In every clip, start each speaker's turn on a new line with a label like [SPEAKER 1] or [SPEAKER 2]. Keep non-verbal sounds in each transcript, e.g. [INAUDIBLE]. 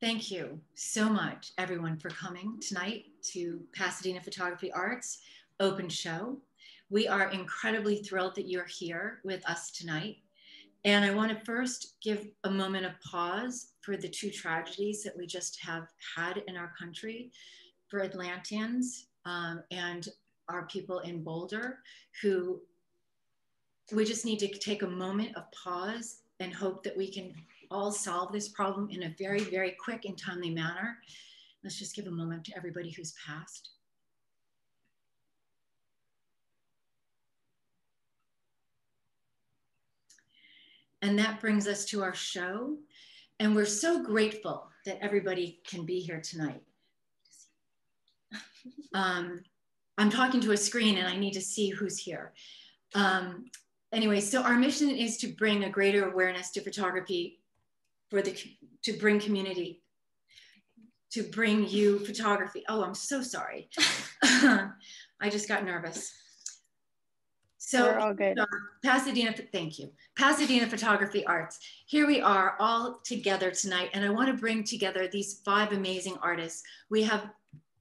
[SPEAKER 1] Thank you so much, everyone, for coming tonight to Pasadena Photography Arts Open Show. We are incredibly thrilled that you're here with us tonight. And I want to first give a moment of pause for the two tragedies that we just have had in our country for Atlanteans um, and our people in Boulder who we just need to take a moment of pause and hope that we can all solve this problem in a very, very quick and timely manner. Let's just give a moment to everybody who's passed. And that brings us to our show. And we're so grateful that everybody can be here tonight. Um, I'm talking to a screen and I need to see who's here. Um, anyway, so our mission is to bring a greater awareness to photography for the, to bring community, to bring you photography. Oh, I'm so sorry. [LAUGHS] I just got nervous. So
[SPEAKER 2] We're all good.
[SPEAKER 1] Uh, Pasadena, thank you. Pasadena Photography Arts. Here we are all together tonight, and I want to bring together these five amazing artists. We have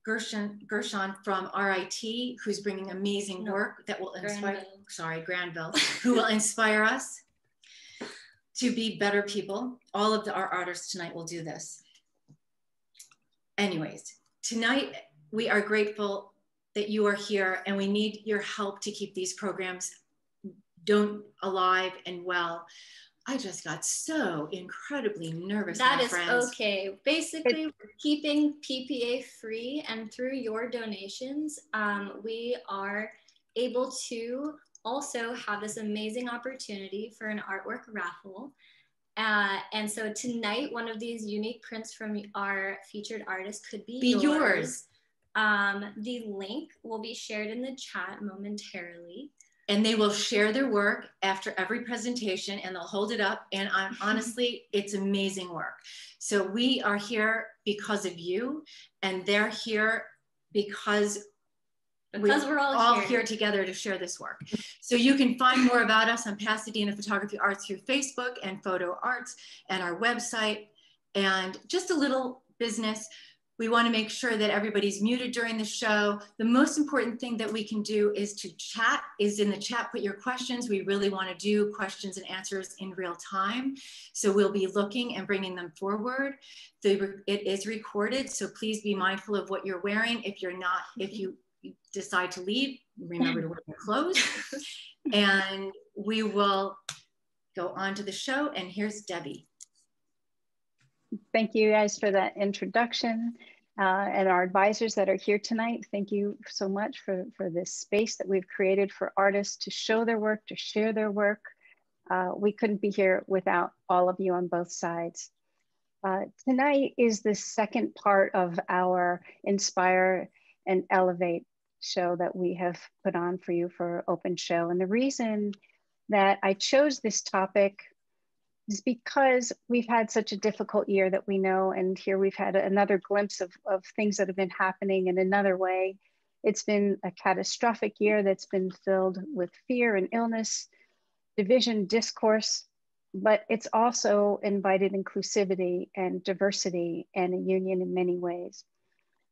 [SPEAKER 1] Gershon, Gershon from RIT, who's bringing amazing work that will inspire, Granville. sorry, Granville, who will [LAUGHS] inspire us to be better people. All of the, our artists tonight will do this. Anyways, tonight we are grateful that you are here and we need your help to keep these programs don't alive and well. I just got so incredibly nervous.
[SPEAKER 3] That is friends. okay. Basically, we're keeping PPA free, and through your donations, um, we are able to also have this amazing opportunity for an artwork raffle. Uh, and so tonight, one of these unique prints from our featured artist could be,
[SPEAKER 1] be yours. yours.
[SPEAKER 3] Um, the link will be shared in the chat momentarily.
[SPEAKER 1] And they will share their work after every presentation and they'll hold it up. And I'm [LAUGHS] honestly, it's amazing work. So we are here because of you, and they're here because
[SPEAKER 3] because we, are all,
[SPEAKER 1] all
[SPEAKER 3] here.
[SPEAKER 1] here. together to share this work. So you can find more about us on Pasadena Photography Arts through Facebook and Photo Arts and our website. And just a little business. We want to make sure that everybody's muted during the show. The most important thing that we can do is to chat, is in the chat, put your questions. We really want to do questions and answers in real time. So we'll be looking and bringing them forward. The, it is recorded, so please be mindful of what you're wearing. If you're not, if you decide to leave, remember to wear your [LAUGHS] clothes. and we will go on to the show. And here's Debbie.
[SPEAKER 2] Thank you guys for that introduction. Uh, and our advisors that are here tonight, thank you so much for, for this space that we've created for artists to show their work, to share their work. Uh, we couldn't be here without all of you on both sides. Uh, tonight is the second part of our Inspire and Elevate show that we have put on for you for Open Show. And the reason that I chose this topic is because we've had such a difficult year that we know, and here we've had another glimpse of, of things that have been happening in another way. It's been a catastrophic year that's been filled with fear and illness, division, discourse, but it's also invited inclusivity and diversity and a union in many ways.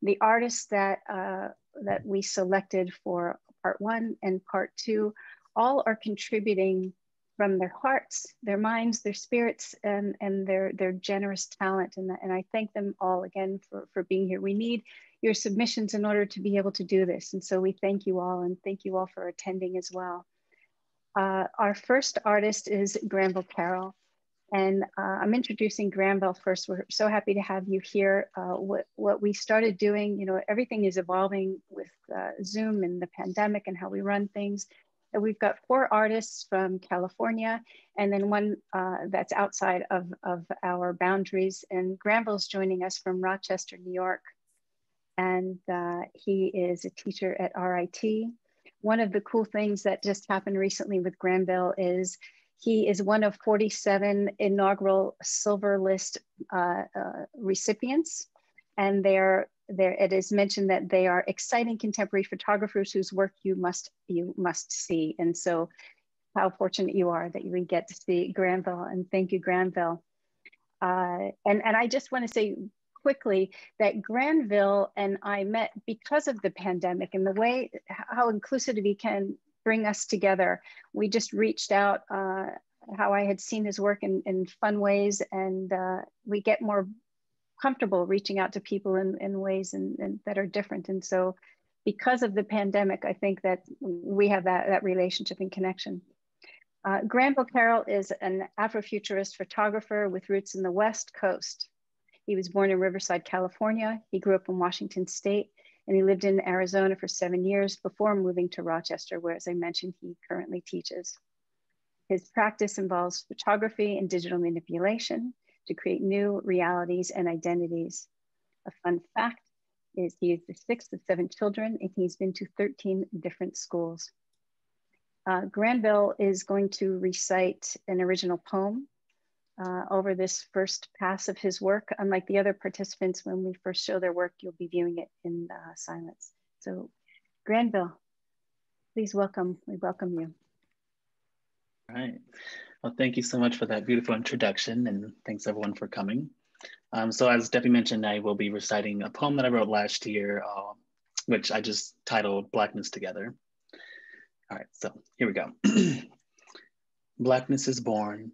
[SPEAKER 2] The artists that uh, that we selected for part one and part two all are contributing from their hearts, their minds, their spirits, and, and their, their generous talent. And, and I thank them all again for, for being here. We need your submissions in order to be able to do this. And so we thank you all and thank you all for attending as well. Uh, our first artist is Granville Carroll. And uh, I'm introducing Granville first. We're so happy to have you here. Uh, what, what we started doing, you know, everything is evolving with uh, Zoom and the pandemic and how we run things. And we've got four artists from California and then one uh, that's outside of, of our boundaries. And Granville's joining us from Rochester, New York. And uh, he is a teacher at RIT. One of the cool things that just happened recently with Granville is he is one of 47 inaugural Silver List uh, uh, recipients, and they're there. It is mentioned that they are exciting contemporary photographers whose work you must you must see. And so, how fortunate you are that you get to see Granville, and thank you, Granville. Uh, and, and I just want to say quickly that Granville and I met because of the pandemic and the way how inclusivity can bring us together. We just reached out uh, how I had seen his work in, in fun ways and uh, we get more comfortable reaching out to people in, in ways in, in, that are different. And so because of the pandemic, I think that we have that, that relationship and connection. Uh, Granville Carroll is an Afrofuturist photographer with roots in the West Coast. He was born in Riverside, California. He grew up in Washington State and he lived in Arizona for seven years before moving to Rochester, where, as I mentioned, he currently teaches. His practice involves photography and digital manipulation to create new realities and identities. A fun fact is he is the sixth of seven children and he's been to 13 different schools. Uh, Granville is going to recite an original poem uh, over this first pass of his work. Unlike the other participants, when we first show their work, you'll be viewing it in uh, silence. So Granville, please welcome, we welcome you.
[SPEAKER 4] All right. Well, thank you so much for that beautiful introduction and thanks everyone for coming. Um, so as Debbie mentioned, I will be reciting a poem that I wrote last year, uh, which I just titled Blackness Together. All right, so here we go. [CLEARS THROAT] Blackness is born,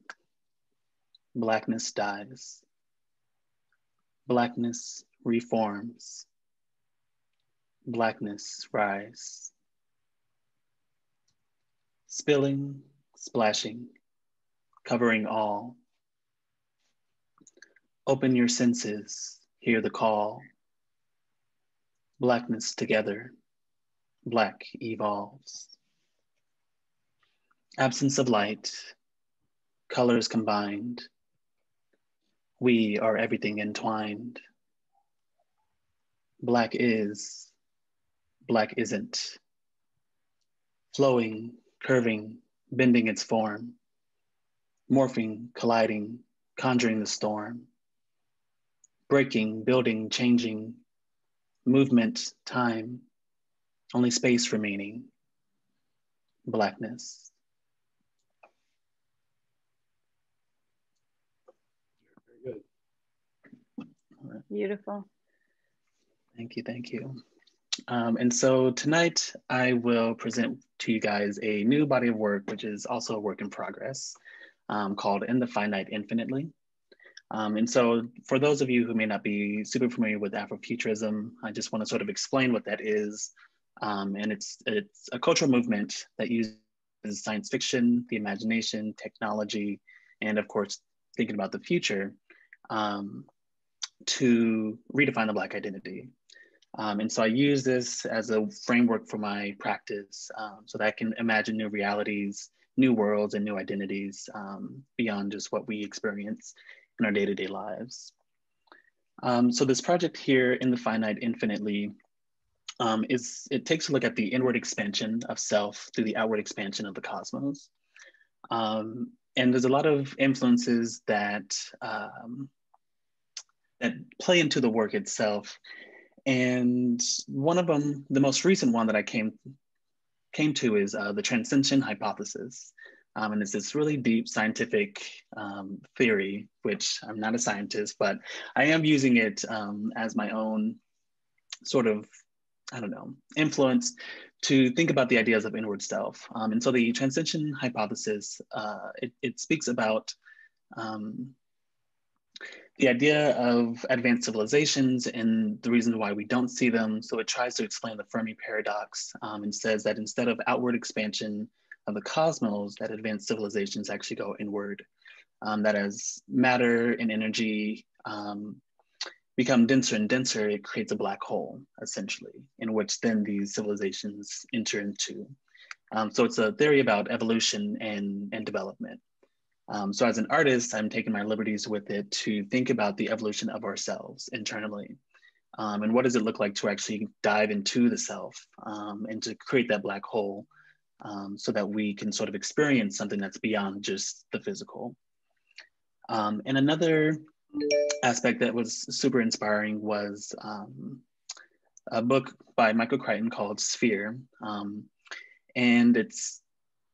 [SPEAKER 4] blackness dies. Blackness reforms, blackness rise. Spilling, splashing, covering all Open your senses, hear the call. Blackness together, black evolves. Absence of light, colors combined. We are everything entwined. Black is, black isn't. Flowing, curving, bending its form. Morphing, colliding, conjuring the storm breaking, building, changing, movement, time, only space remaining, blackness.
[SPEAKER 2] Beautiful.
[SPEAKER 4] Thank you, thank you. Um, and so tonight I will present to you guys a new body of work, which is also a work in progress um, called In the Finite Infinitely. Um, and so for those of you who may not be super familiar with Afrofuturism, I just want to sort of explain what that is. Um, and it's, it's a cultural movement that uses science fiction, the imagination, technology, and of course, thinking about the future um, to redefine the Black identity. Um, and so I use this as a framework for my practice um, so that I can imagine new realities, new worlds, and new identities um, beyond just what we experience in our day-to-day lives. Um, so this project here in the finite infinitely um, is, it takes a look at the inward expansion of self through the outward expansion of the cosmos. Um, and there's a lot of influences that, that play into the work itself. And one of them, the most recent one that I came, came to is uh, the transcension hypothesis. Um, and it's this really deep scientific um, theory, which I'm not a scientist, but I am using it um, as my own sort of, I don't know, influence to think about the ideas of inward self. Um, and so the transcension hypothesis, uh, it, it, speaks about um, the idea of advanced civilizations and the reasons why we don't see them. So it tries to explain the Fermi paradox um, and says that instead of outward expansion, of the cosmos that advanced civilizations actually go inward. Um, that as matter and energy um, become denser and denser, it creates a black hole, essentially, in which then these civilizations enter into. Um, so it's a theory about evolution and, and development. Um, so as an artist, I'm taking my liberties with it to think about the evolution of ourselves internally. Um, and what does it look like to actually dive into the self um, and to create that black hole um, so that we can sort of experience something that's beyond just the physical. Um, and another aspect that was super inspiring was um, a book by Michael Crichton called Sphere. And it's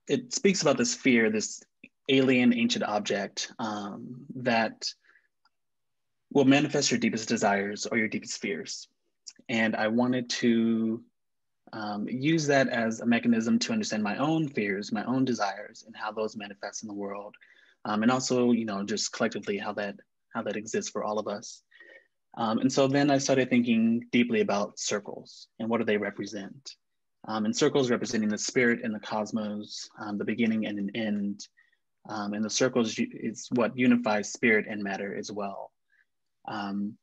[SPEAKER 4] it speaks about this sphere, this alien ancient object um, that will manifest your deepest desires or your deepest fears. And I wanted to um, use that as a mechanism to understand my own fears, my own desires, and how those manifest in the world. Um, and also, you know, just collectively how that how that exists for all of us. Um, and so then I started thinking deeply about circles and what do they represent. Um, and circles representing the spirit and the cosmos, um, the beginning and an end. Um, and the circles is what unifies spirit and matter as well. Um,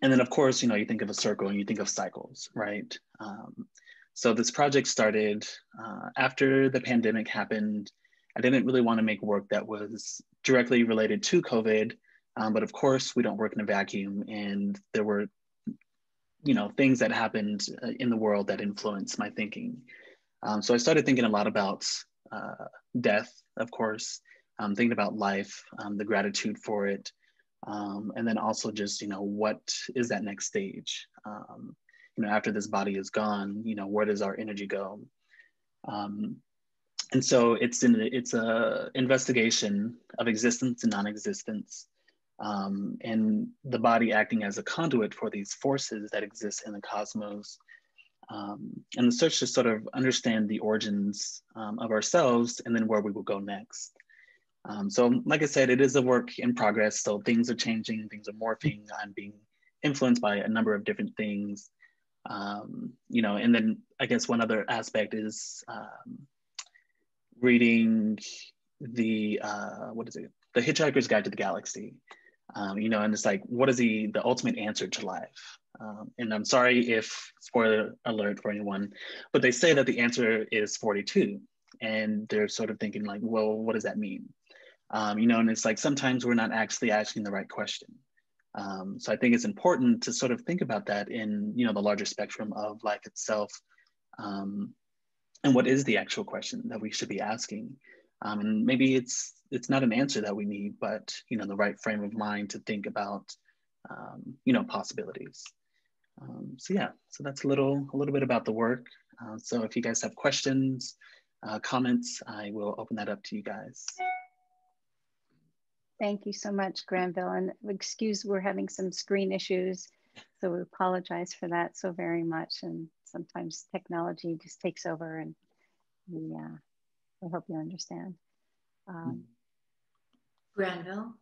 [SPEAKER 4] and then of course, you know, you think of a circle and you think of cycles, right? Um, so this project started uh, after the pandemic happened. I didn't really want to make work that was directly related to COVID, um, but of course we don't work in a vacuum and there were, you know, things that happened uh, in the world that influenced my thinking. Um, so I started thinking a lot about uh, death, of course, um, thinking about life, um, the gratitude for it, um, and then also just, you know, what is that next stage? Um, you know, after this body is gone, you know, where does our energy go? Um, and so it's in it's a investigation of existence and non-existence, um, and the body acting as a conduit for these forces that exist in the cosmos. Um, and the search to sort of understand the origins um, of ourselves and then where we will go next. Um, so, like I said, it is a work in progress. So things are changing, things are morphing. I'm being influenced by a number of different things um, you know, and then I guess one other aspect is um, reading the uh, what is it? The Hitchhiker's Guide to the Galaxy. Um, you know, and it's like, what is the the ultimate answer to life? Um, and I'm sorry if spoiler alert for anyone, but they say that the answer is 42, and they're sort of thinking like, well, what does that mean? Um, you know, and it's like sometimes we're not actually asking the right question. Um, so I think it's important to sort of think about that in you know the larger spectrum of life itself, um, and what is the actual question that we should be asking. Um, and maybe it's it's not an answer that we need, but you know the right frame of mind to think about um, you know possibilities. Um, so yeah, so that's a little a little bit about the work. Uh, so if you guys have questions, uh, comments, I will open that up to you guys.
[SPEAKER 2] Thank you so much, Granville. And excuse, we're having some screen issues. So we apologize for that so very much. And sometimes technology just takes over and we, uh, I hope you understand. Um,
[SPEAKER 1] Granville,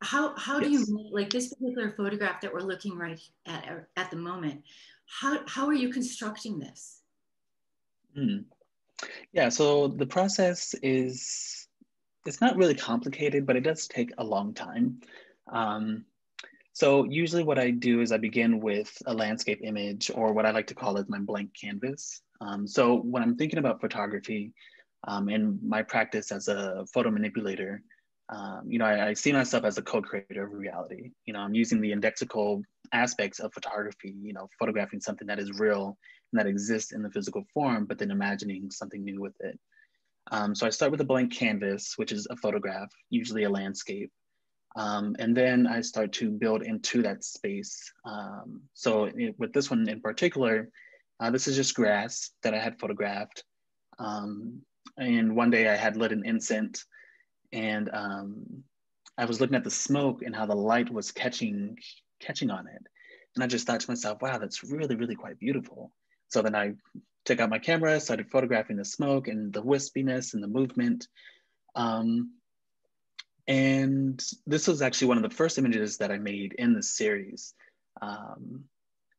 [SPEAKER 1] how, how yes. do you make, like this particular photograph that we're looking right at at the moment, how, how are you constructing this?
[SPEAKER 4] Mm. Yeah, so the process is it's not really complicated, but it does take a long time. Um, so usually what I do is I begin with a landscape image or what I like to call it my blank canvas. Um, so when I'm thinking about photography um, my practice as a photo manipulator, um, you know, I, I, see myself as a co-creator of reality. You know, I'm using the indexical aspects of photography, you know, photographing something that is real and that exists in the physical form, but then imagining something new with it. Um, so I start with a blank canvas, which is a photograph, usually a landscape. Um, and then I start to build into that space. Um, so it, with this one in particular, uh, this is just grass that I had photographed. Um, and one day I had lit an incense and um, I was looking at the smoke and how the light was catching, catching on it. And I just thought to myself, wow, that's really, really quite beautiful. So then I took out my camera, started photographing the smoke and the wispiness and the movement. Um, and this was actually one of the first images that I made in the series. Um,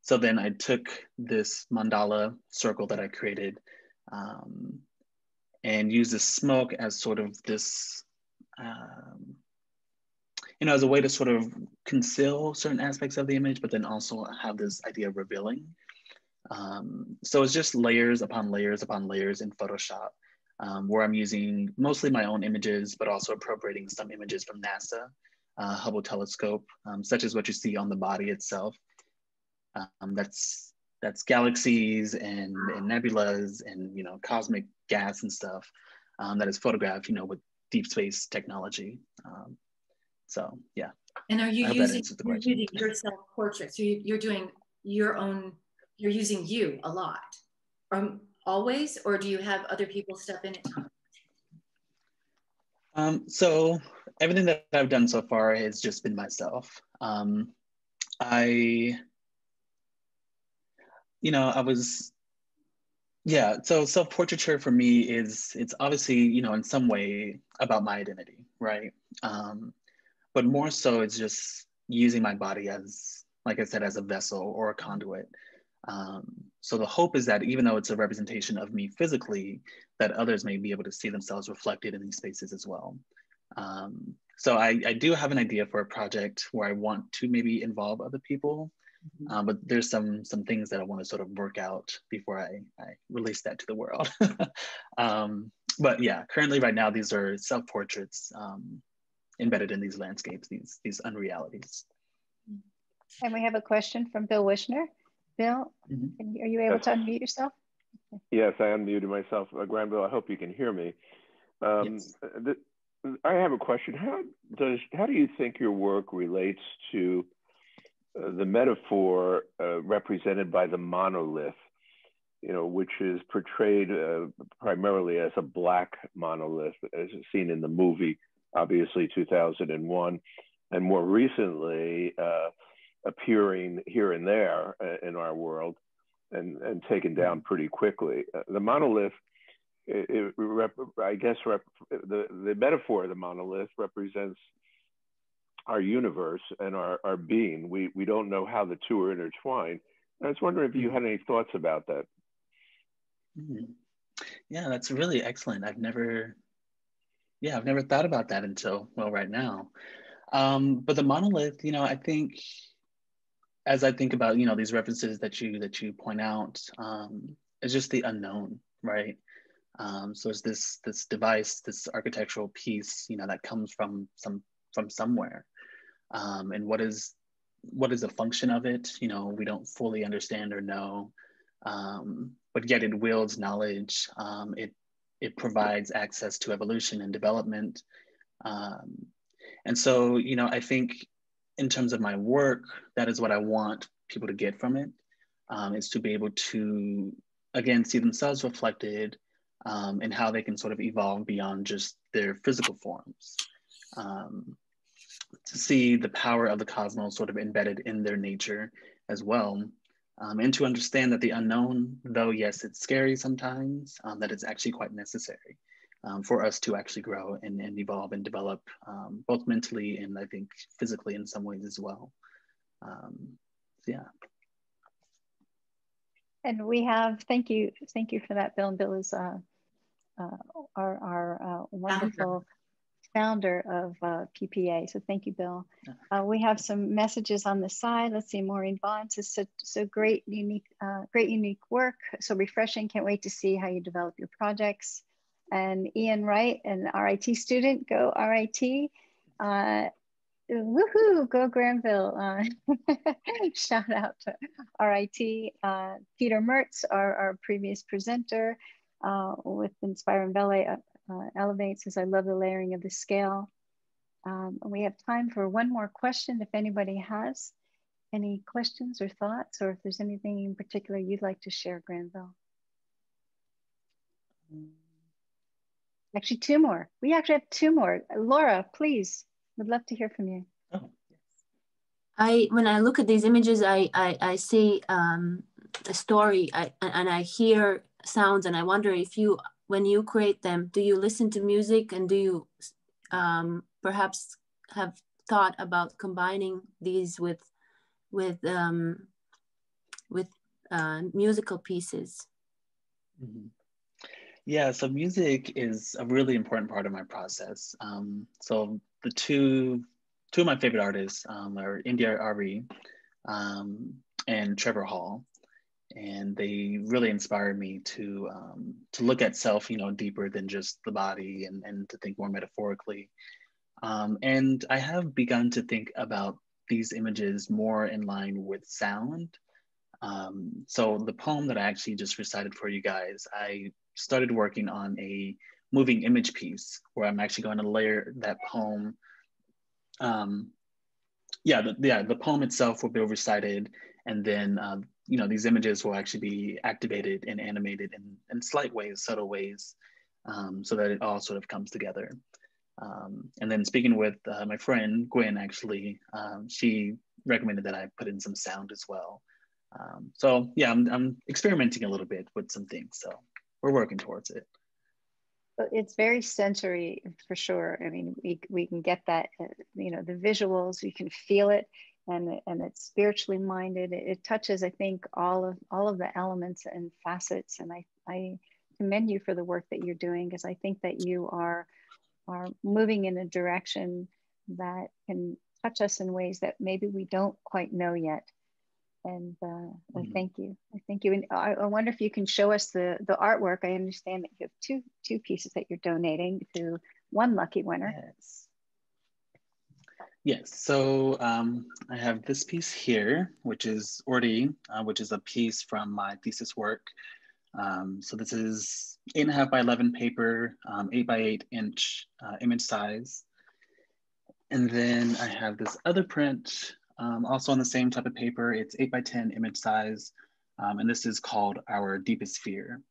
[SPEAKER 4] so then I took this mandala circle that I created um, and the smoke as sort of this, um, you know, as a way to sort of conceal certain aspects of the image, but then also have this idea of revealing. Um, so it's just layers upon layers upon layers in Photoshop, um, where I'm using mostly my own images, but also appropriating some images from NASA, uh, Hubble telescope, um, such as what you see on the body itself. Um, that's that's galaxies and, and, nebulas and you know cosmic gas and stuff um, that is photographed, you know, with deep space technology. Um, so yeah.
[SPEAKER 1] And are you using, using your self portrait? So you, you're doing your own you're using you a lot um, always or do you have other people step in at times
[SPEAKER 4] um, so everything that i've done so far has just been myself Um, I, you know, I was, yeah. So self portraiture for me is it's obviously you know in some way about my identity, right? Um, but more so, it's just using my body as, like I said, as a vessel or a conduit. Um, so the hope is that even though it's a representation of me physically, that others may be able to see themselves reflected in these spaces as well. Um, so I, I, do have an idea for a project where I want to maybe involve other people. Uh, but there's some some things that I want to sort of work out before I, I release that to the world. [LAUGHS] um, but yeah, currently right now these are self portraits um, embedded in these landscapes, these these unrealities.
[SPEAKER 2] And we have a question from Bill Wishner. Bill, mm-hmm. are you able to unmute yourself?
[SPEAKER 5] Yes, I unmuted myself. Uh, Granville, I hope you can hear me. Um, yes. th- I have a question. How does how do you think your work relates to uh, the metaphor uh, represented by the monolith? You know, which is portrayed uh, primarily as a black monolith, as seen in the movie, obviously 2001, and more recently uh, appearing here and there uh, in our world, and and taken down pretty quickly. the monolith it, it rep, I guess rep, the, the metaphor of the monolith represents our universe and our, our being. We, we don't know how the two are intertwined. I was wondering if you had any thoughts about that.
[SPEAKER 4] Mm-hmm. Yeah, that's really excellent. I've never, yeah, I've never thought about that until, well, right now. Um, but the monolith, you know, I think as I think about, you know, these references that you, that you point out, um, it's just the unknown, right? Um, so it's this this device, this architectural piece, you know, that comes from some from somewhere. Um, and what is what is the function of it? You know, we don't fully understand or know, um, but yet it wields knowledge. Um, it it provides access to evolution and development. Um, and so, you know, I think in terms of my work, that is what I want people to get from it, um, is to be able to again see themselves reflected um, and how they can sort of evolve beyond just their physical forms. Um, to see the power of the cosmos sort of embedded in their nature as well. Um, and to understand that the unknown, though yes, it's scary sometimes, um, that it's actually quite necessary um, for us to actually grow and, and evolve and develop um, both mentally and I think physically in some ways as well. so yeah.
[SPEAKER 2] And we have, thank you, thank you for that, Bill. And Bill is uh, uh, our, our uh, wonderful founder of uh, PPA. So thank you, Bill. Uh, we have some messages on the side. Let's see, Maureen Bond says, so, so great, unique, uh, great, unique work. So refreshing. Can't wait to see how you develop your projects. And Ian Wright, an RIT student, go RIT. Uh, woohoo, go Granville. Uh, [LAUGHS] shout out to RIT. Uh, Peter Mertz, our, our previous presenter uh, with Inspire and Ballet uh, Elevate says, I love the layering of the scale. Um, we have time for one more question if anybody has any questions or thoughts, or if there's anything in particular you'd like to share, Granville. Actually, two more. We actually have two more. Laura, please, would love to hear from you. Oh,
[SPEAKER 6] I when I look at these images, I I, I see um, a story, I, and I hear sounds and i wonder if you when you create them do you listen to music and do you um, perhaps have thought about combining these with with um, with uh, musical pieces?
[SPEAKER 4] Mm -hmm. yeah so music is a really important part of my process. Um, so the two two of my favorite artists um, are India.Arie um, and Trevor Hall and they really inspired me to um, to look at self, you know, deeper than just the body, and and to think more metaphorically. Um, and I have begun to think about these images more in line with sound. Um, so the poem that I actually just recited for you guys, I started working on a moving image piece where I'm actually going to layer that poem. Um, yeah, the, yeah, the poem itself will be recited, and then uh, you know, these images will actually be activated and animated in, in slight ways, subtle ways, um, so that it all sort of comes together. Um, and then speaking with uh, my friend Gwen, actually, um, she recommended that I put in some sound as well. Um, so yeah, I'm, I'm experimenting a little bit with some things. So we're working towards it.
[SPEAKER 2] It's very sensory for sure. I mean, we, we can get that, uh, you know, the visuals, we can feel it and, and it's spiritually minded. It, it touches, I think, all of all of the elements and facets. And I, I commend you for the work that you're doing because I think that you are are moving in a direction that can touch us in ways that maybe we don't quite know yet. And uh, mm-hmm. I thank you. I thank you. And I, I, wonder if you can show us the, the artwork. I understand that you have two, two pieces that you're donating to one lucky winner.
[SPEAKER 4] Yes. Yes, so um, I have this piece here, which is Ordi, uh, which is a piece from my thesis work. Um, so this is eight and a half by 11 paper, um, eight by eight inch uh, image size. And then I have this other print, um, also on the same type of paper. It's eight by 10 image size. Um, and this is called Our Deepest Fear.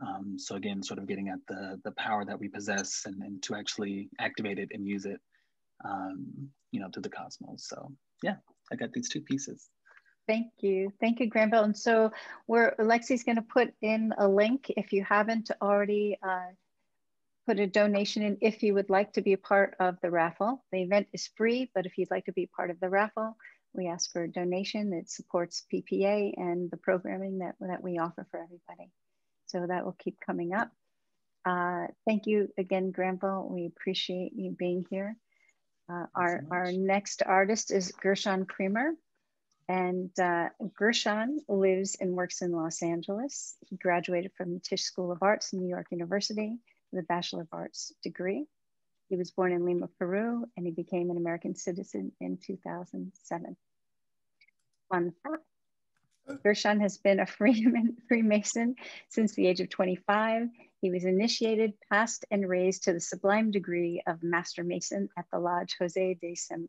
[SPEAKER 4] Um, so again, sort of getting at the, the power that we possess and, and to actually activate it and use it, um, you know, to the cosmos. So yeah, I got these two pieces.
[SPEAKER 2] Thank you. Thank you, Granville. And so we're, Lexi's gonna put in a link if you haven't already uh, put a donation in if you would like to be a part of the raffle. The event is free, but if you'd like to be part of the raffle, we ask for a donation that supports PPA and the programming that, that we offer for everybody. So that will keep coming up. Uh, thank you again, Granville. We appreciate you being here. Uh, our, so our next artist is Gershon Kreimer. And uh, Gershon lives and works in Los Angeles. He graduated from the Tisch School of Arts, New York University, with a Bachelor of Arts degree. He was born in Lima, Peru, and he became an American citizen in 2007. Fun fact. Gershon has been a [LAUGHS] Freemason since the age of 25. He was initiated, passed, and raised to the sublime degree of Master Mason at the Lodge Jose de San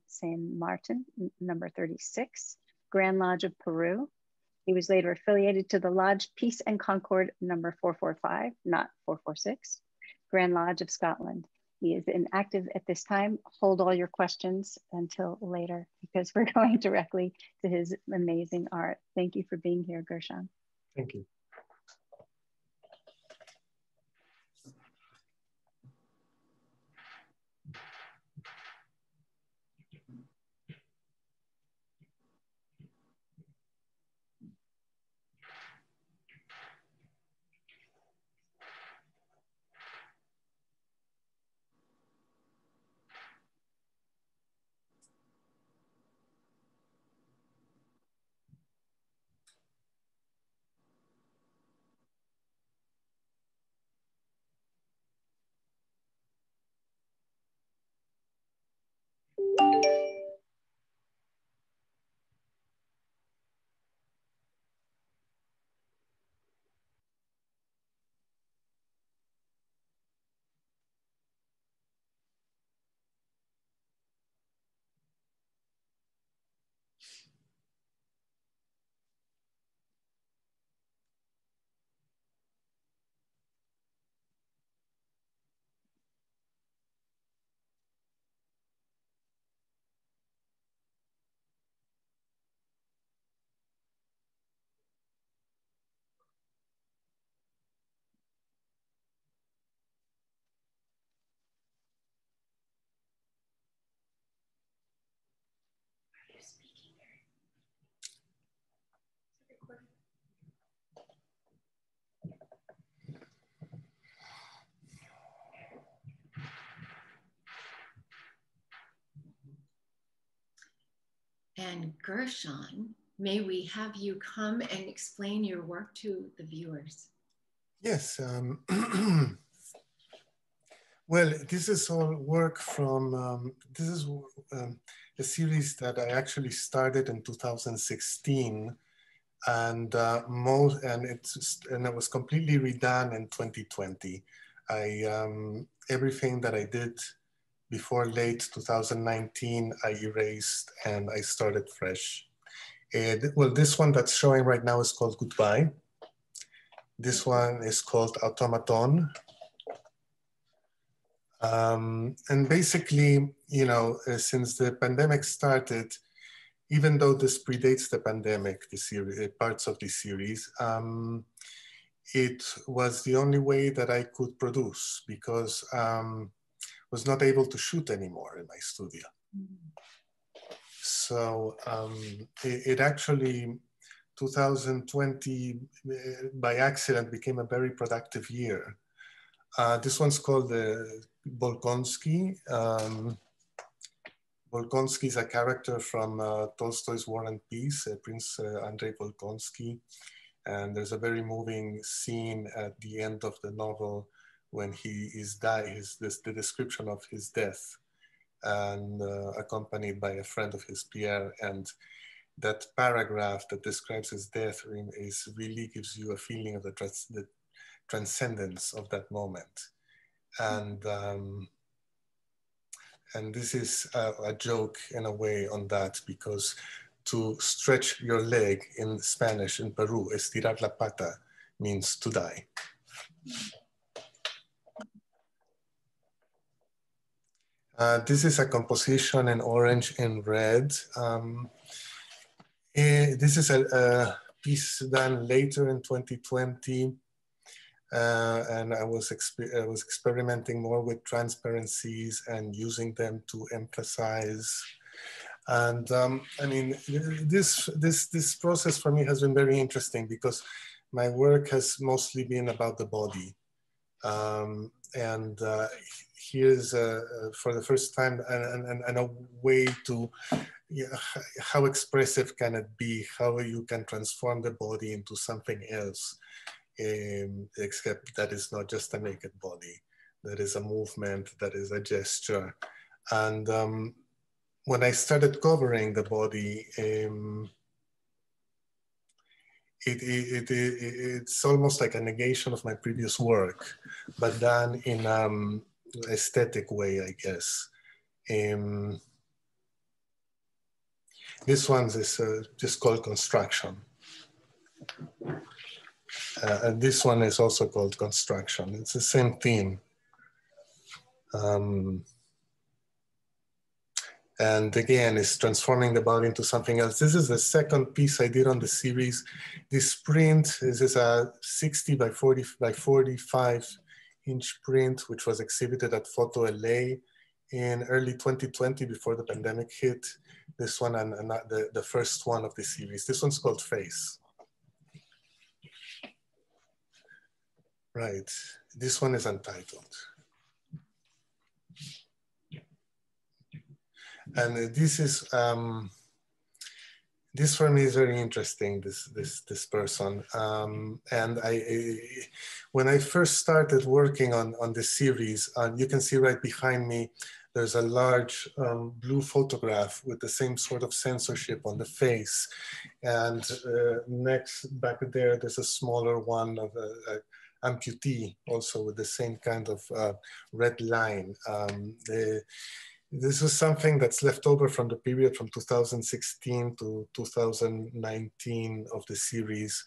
[SPEAKER 2] Martin, number 36. Grand Lodge of Peru. He was later affiliated to the Lodge Peace and Concord number 445, not 446, Grand Lodge of Scotland. He is inactive at this time. Hold all your questions until later because we're [LAUGHS] going directly to his amazing art. Thank you for being here, Gershon.
[SPEAKER 7] Thank you.
[SPEAKER 1] And Gershon, may we have you come and explain your work to the viewers?
[SPEAKER 7] Yes. Um, [CLEARS THROAT] well, this is all work from, um, this is um, a series that I actually started in 2016 and uh, most, and it's, and it was completely redone in 2020. I, um, everything that I did before late 2019, I erased and I started fresh. And, well, this one that's showing right now is called Goodbye. This one is called Automaton. Um, and basically, you know, uh, since the pandemic started, even though this predates the pandemic, the series, uh, parts of the series, um, it was the only way that I could produce because um, was not able to shoot anymore in my studio. So um, it, it, actually, 2020 uh, by accident became a very productive year. Uh, this one's called the Bolkonsky. Um, Bolkonsky is a character from uh, Tolstoy's War and Peace, uh, Prince uh, Andrei Bolkonsky. And there's a very moving scene at the end of the novel when he is dying, his, this, the description of his death and uh, accompanied by a friend of his, Pierre. And that paragraph that describes his death is really gives you a feeling of the, trans the transcendence of that moment and um, and this is a, a, joke in a way on that because to stretch your leg in Spanish in Peru, estirar la pata means to die. Uh, this is a composition in orange and red. Um, eh, this is a, a piece done later in 2020 uh, and I was, I was experimenting more with transparencies and using them to emphasize. And um, I mean, this, this, this process for me has been very interesting because my work has mostly been about the body. Um, and uh, here's uh, for the first time and, and, and a way to yeah, how expressive can it be how you can transform the body into something else um, except that is not just a naked body. That is a movement, that is a gesture. And um, when I started covering the body, um, it, it, it, it's almost like a negation of my previous work, but done in an aesthetic way, I guess. Um, this one is uh, just called construction. Uh, this one is also called construction. It's the same theme. Um, and again, it's transforming the body into something else. This is the second piece I did on the series. This print this is a 60 by 40 by 45 inch print, which was exhibited at Photo LA in early 2020 before the pandemic hit. This one and, and the, the first one of the series. This one's called Face. Right, this one is untitled. And this is, um, this for me is very interesting, this, this, this person. Um, and I, I, when I first started working on, on this series, uh, you can see right behind me, there's a large um, blue photograph with the same sort of censorship on the face. And uh, next back there, there's a smaller one of a, a amputee also with the same kind of uh, red line. Um, the, this is something that's left over from the period from 2016 to 2019 of the series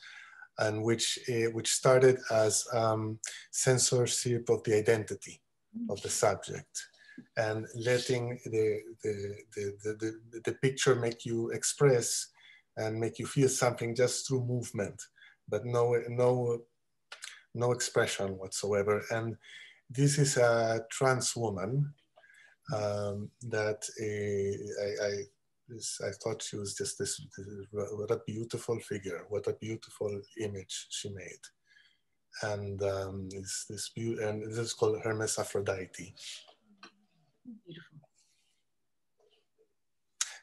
[SPEAKER 7] and which, uh, which started as um, censorship of the identity of the subject and letting the, the, the, the, the, picture make you express and make you feel something just through movement, but no, no no expression whatsoever. And this is a trans woman um, that uh, I, I, I, thought she was just this, this, what a beautiful figure, what a beautiful image she made. And um, this, this and this is called Hermes Aphrodite. Beautiful.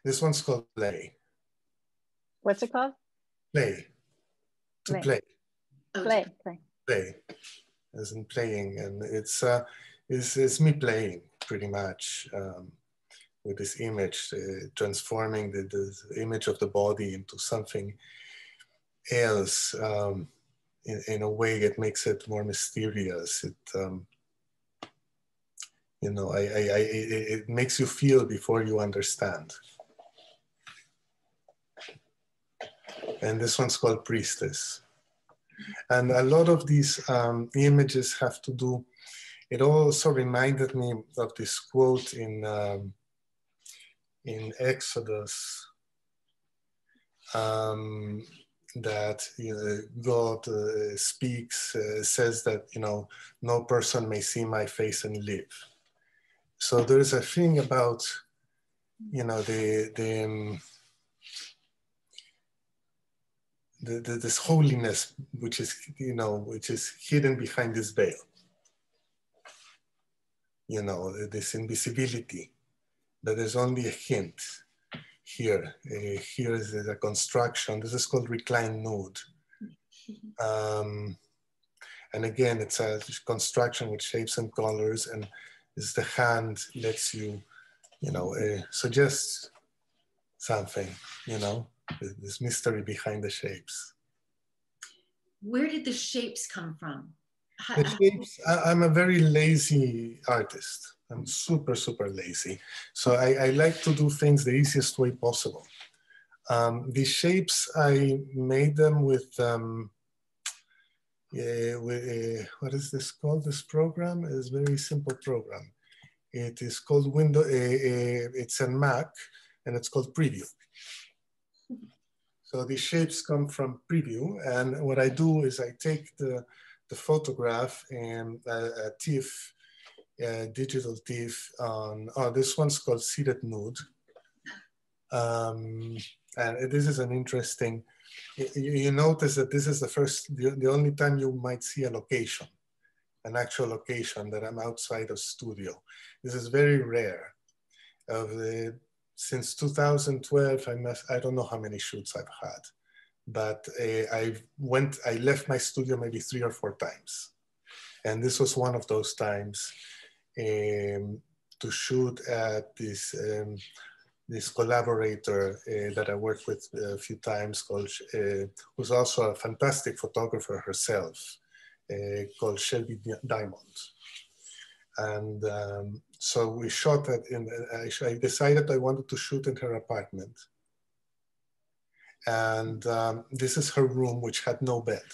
[SPEAKER 7] This one's called Play.
[SPEAKER 2] What's it called?
[SPEAKER 7] Play. To play. Play.
[SPEAKER 2] Play. play
[SPEAKER 7] play, as in playing, and it's uh, it's, it's me playing pretty much um, with this image, uh, transforming the, the, image of the body into something else um, in, in, a way that makes it more mysterious. It um, you know, I, I, I, it makes you feel before you understand. And this one's called Priestess. And a lot of these um, images have to do, it also reminded me of this quote in um, in Exodus um, that you know, God uh, speaks, uh, says that you know no person may see my face and live. So there's a thing about you know the the, um, the, the this holiness which is you know which is hidden behind this veil. You know this invisibility that there's only a hint here. Uh, here is a construction. This is called Reclined Nude [LAUGHS] Um, and again, it's a construction with shapes and colors, and is the hand lets you, you know, uh, suggest something, you know, this mystery behind the shapes.
[SPEAKER 1] Where did the shapes come from?
[SPEAKER 7] The shapes, I, I'm a very lazy artist. I'm super, super lazy. So I, I like to do things the easiest way possible. Um, the shapes, I made them with, um, yeah, with uh, what is this called? This program is a very simple program. It is called Window, uh, uh, it's a Mac and it's called Preview. So these shapes come from Preview. And what I do is I take the, the photograph and a, a TIFF uh, digital TIFF on, oh, this one's called Seated Nude. Um, and this is an interesting, you, you, notice that this is the first, the, the only time you might see a location, an actual location that I'm outside of studio. This is very rare. Of the, since 2012, I, must, I don't know how many shoots I've had, but uh, I went, I left my studio maybe three or four times. And this was one of those times um, to shoot at this um, this collaborator uh, that I worked with a few times, called uh, who's also a fantastic photographer herself, called Shelby Diamond. And um, so we shot it in. I, I, decided I wanted to shoot in her apartment, and um, this is her room, which had no bed,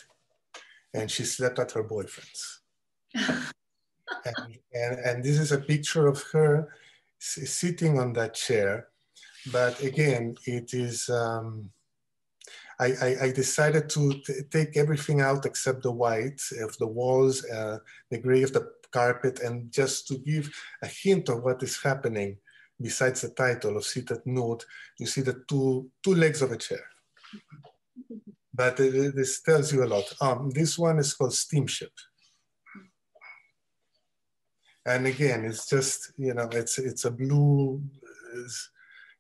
[SPEAKER 7] and she slept at her boyfriend's. [LAUGHS] and, and, and this is a picture of her sitting on that chair. But again, it is, um, I, I, I, decided to take everything out except the white of the walls, uh, the gray of the carpet, and just to give a hint of what is happening besides the title of Seated Nude, you see the two, two legs of a chair. But this tells you a lot. Um, this one is called Steamship and again it's just you know it's it's a blue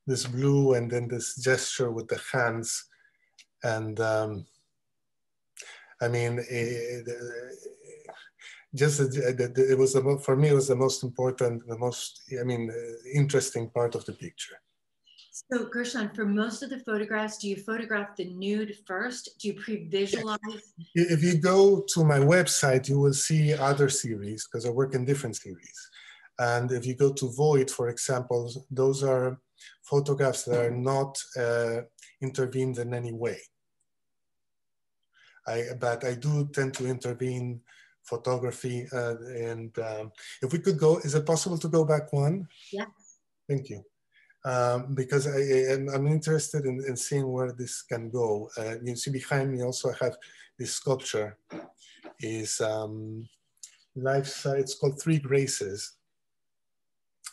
[SPEAKER 7] this blue and then this gesture with the hands and um, i mean it, just it was the, for me it was the most important the most i mean interesting part of the picture
[SPEAKER 1] so Gershon, for most of the photographs, do you photograph the nude first? Do you pre-visualize?
[SPEAKER 7] If you go to my website, you will see other series because I work in different series. And if you go to Void, for example, those are photographs that are not uh, intervened in any way. I, but I do tend to intervene photography uh, and um, if we could go, is it possible to go back one?
[SPEAKER 1] Yeah.
[SPEAKER 7] Thank you um, because I, am interested in, in, seeing where this can go. Uh, you see behind me also I have this sculpture is um, life size, it's called Three Graces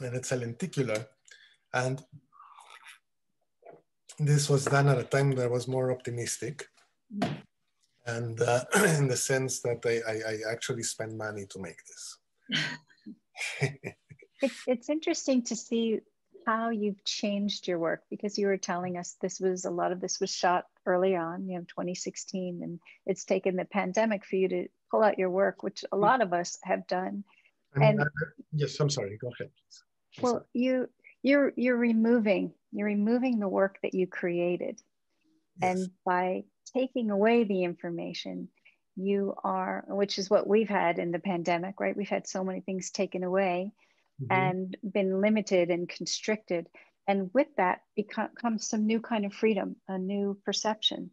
[SPEAKER 7] and it's a lenticular. And this was done at a time that was more optimistic. And uh, [CLEARS THROAT] in the sense that I, I, I actually spend money to make this. [LAUGHS] [LAUGHS]
[SPEAKER 2] it's, it's interesting to see how you've changed your work because you were telling us this was a lot of this was shot early on, you know, 2016, and it's taken the pandemic for you to pull out your work, which a lot of us have done.
[SPEAKER 7] I mean, and I, yes, I'm sorry. Go ahead.
[SPEAKER 2] Please. Well, you you're you're removing you're removing the work that you created, yes. and by taking away the information, you are, which is what we've had in the pandemic, right? We've had so many things taken away mm-hmm. and been limited and constricted. And with that becomes some new kind of freedom, a new perception.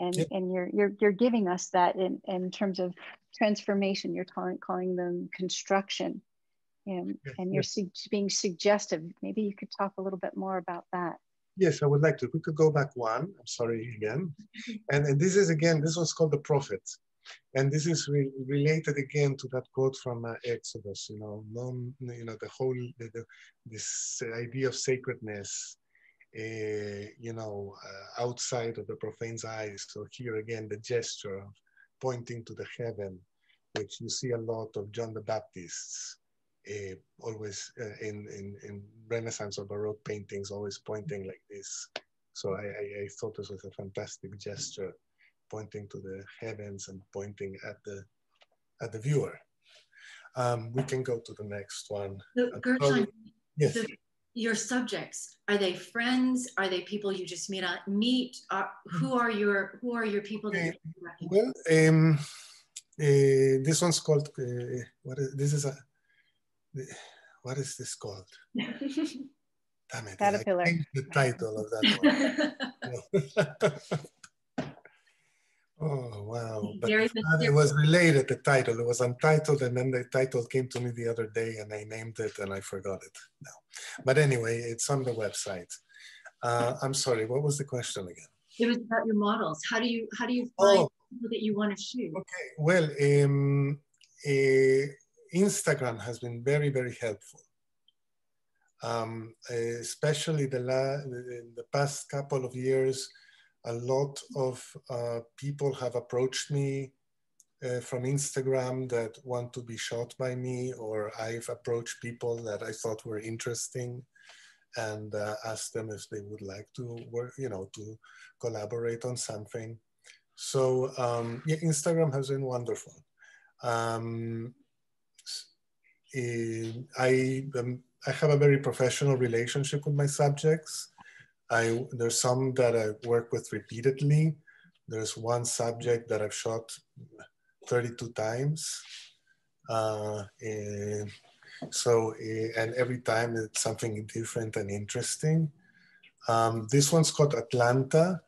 [SPEAKER 2] and yep. and you're you're you're giving us that in in terms of transformation. You're calling calling them construction, and and you're yes. su being suggestive. Maybe you could talk a little bit more about that.
[SPEAKER 7] Yes, I would like to. We could go back one. I'm sorry again, [LAUGHS] and and this is again. This was called the prophet, and this is re related again to that quote from uh, Exodus. You know, non, you know the whole the, the, this idea of sacredness uh, you know, uh, outside of the profane's eyes. So here again, the gesture of pointing to the heaven, which you see a lot of John the Baptist's, uh, always uh, in, in, in Renaissance or Baroque paintings, always pointing like this. So I, I, I thought this was a fantastic gesture, pointing to the heavens and pointing at the, at the viewer. Um, we can go to the next one.
[SPEAKER 1] So, Gershon, yes. Your subjects are they friends are they people you just meet on meet uh, who are your who are your people that uh,
[SPEAKER 7] well um uh, this one's called uh, what is this is a [SIGHS] what is this called [LAUGHS]
[SPEAKER 2] Damn it, Caterpillar.
[SPEAKER 7] the title of that one [LAUGHS] Oh, wow. But it was related, the title. It was untitled, and then the title came to me the other day, and I named it, and I forgot it now. But anyway, it's on the website. Uh, I'm sorry, what was the question again?
[SPEAKER 1] It was about your models. How do you how do you find oh, people that you want to shoot?
[SPEAKER 7] Okay, well, um, uh, Instagram has been very, very helpful. Um, especially the, la- the past couple of years, a lot of uh, people have approached me uh, from Instagram that want to be shot by me, or I've approached people that I thought were interesting and uh, asked them if they would like to work, you know, to collaborate on something. So um, yeah, Instagram has been wonderful. Um, I, um, I have a very professional relationship with my subjects. I, there's some that I work with repeatedly. There's one subject that I've shot 32 times. Uh, and so, and every time it's something different and interesting. Um, this one's called Atlanta,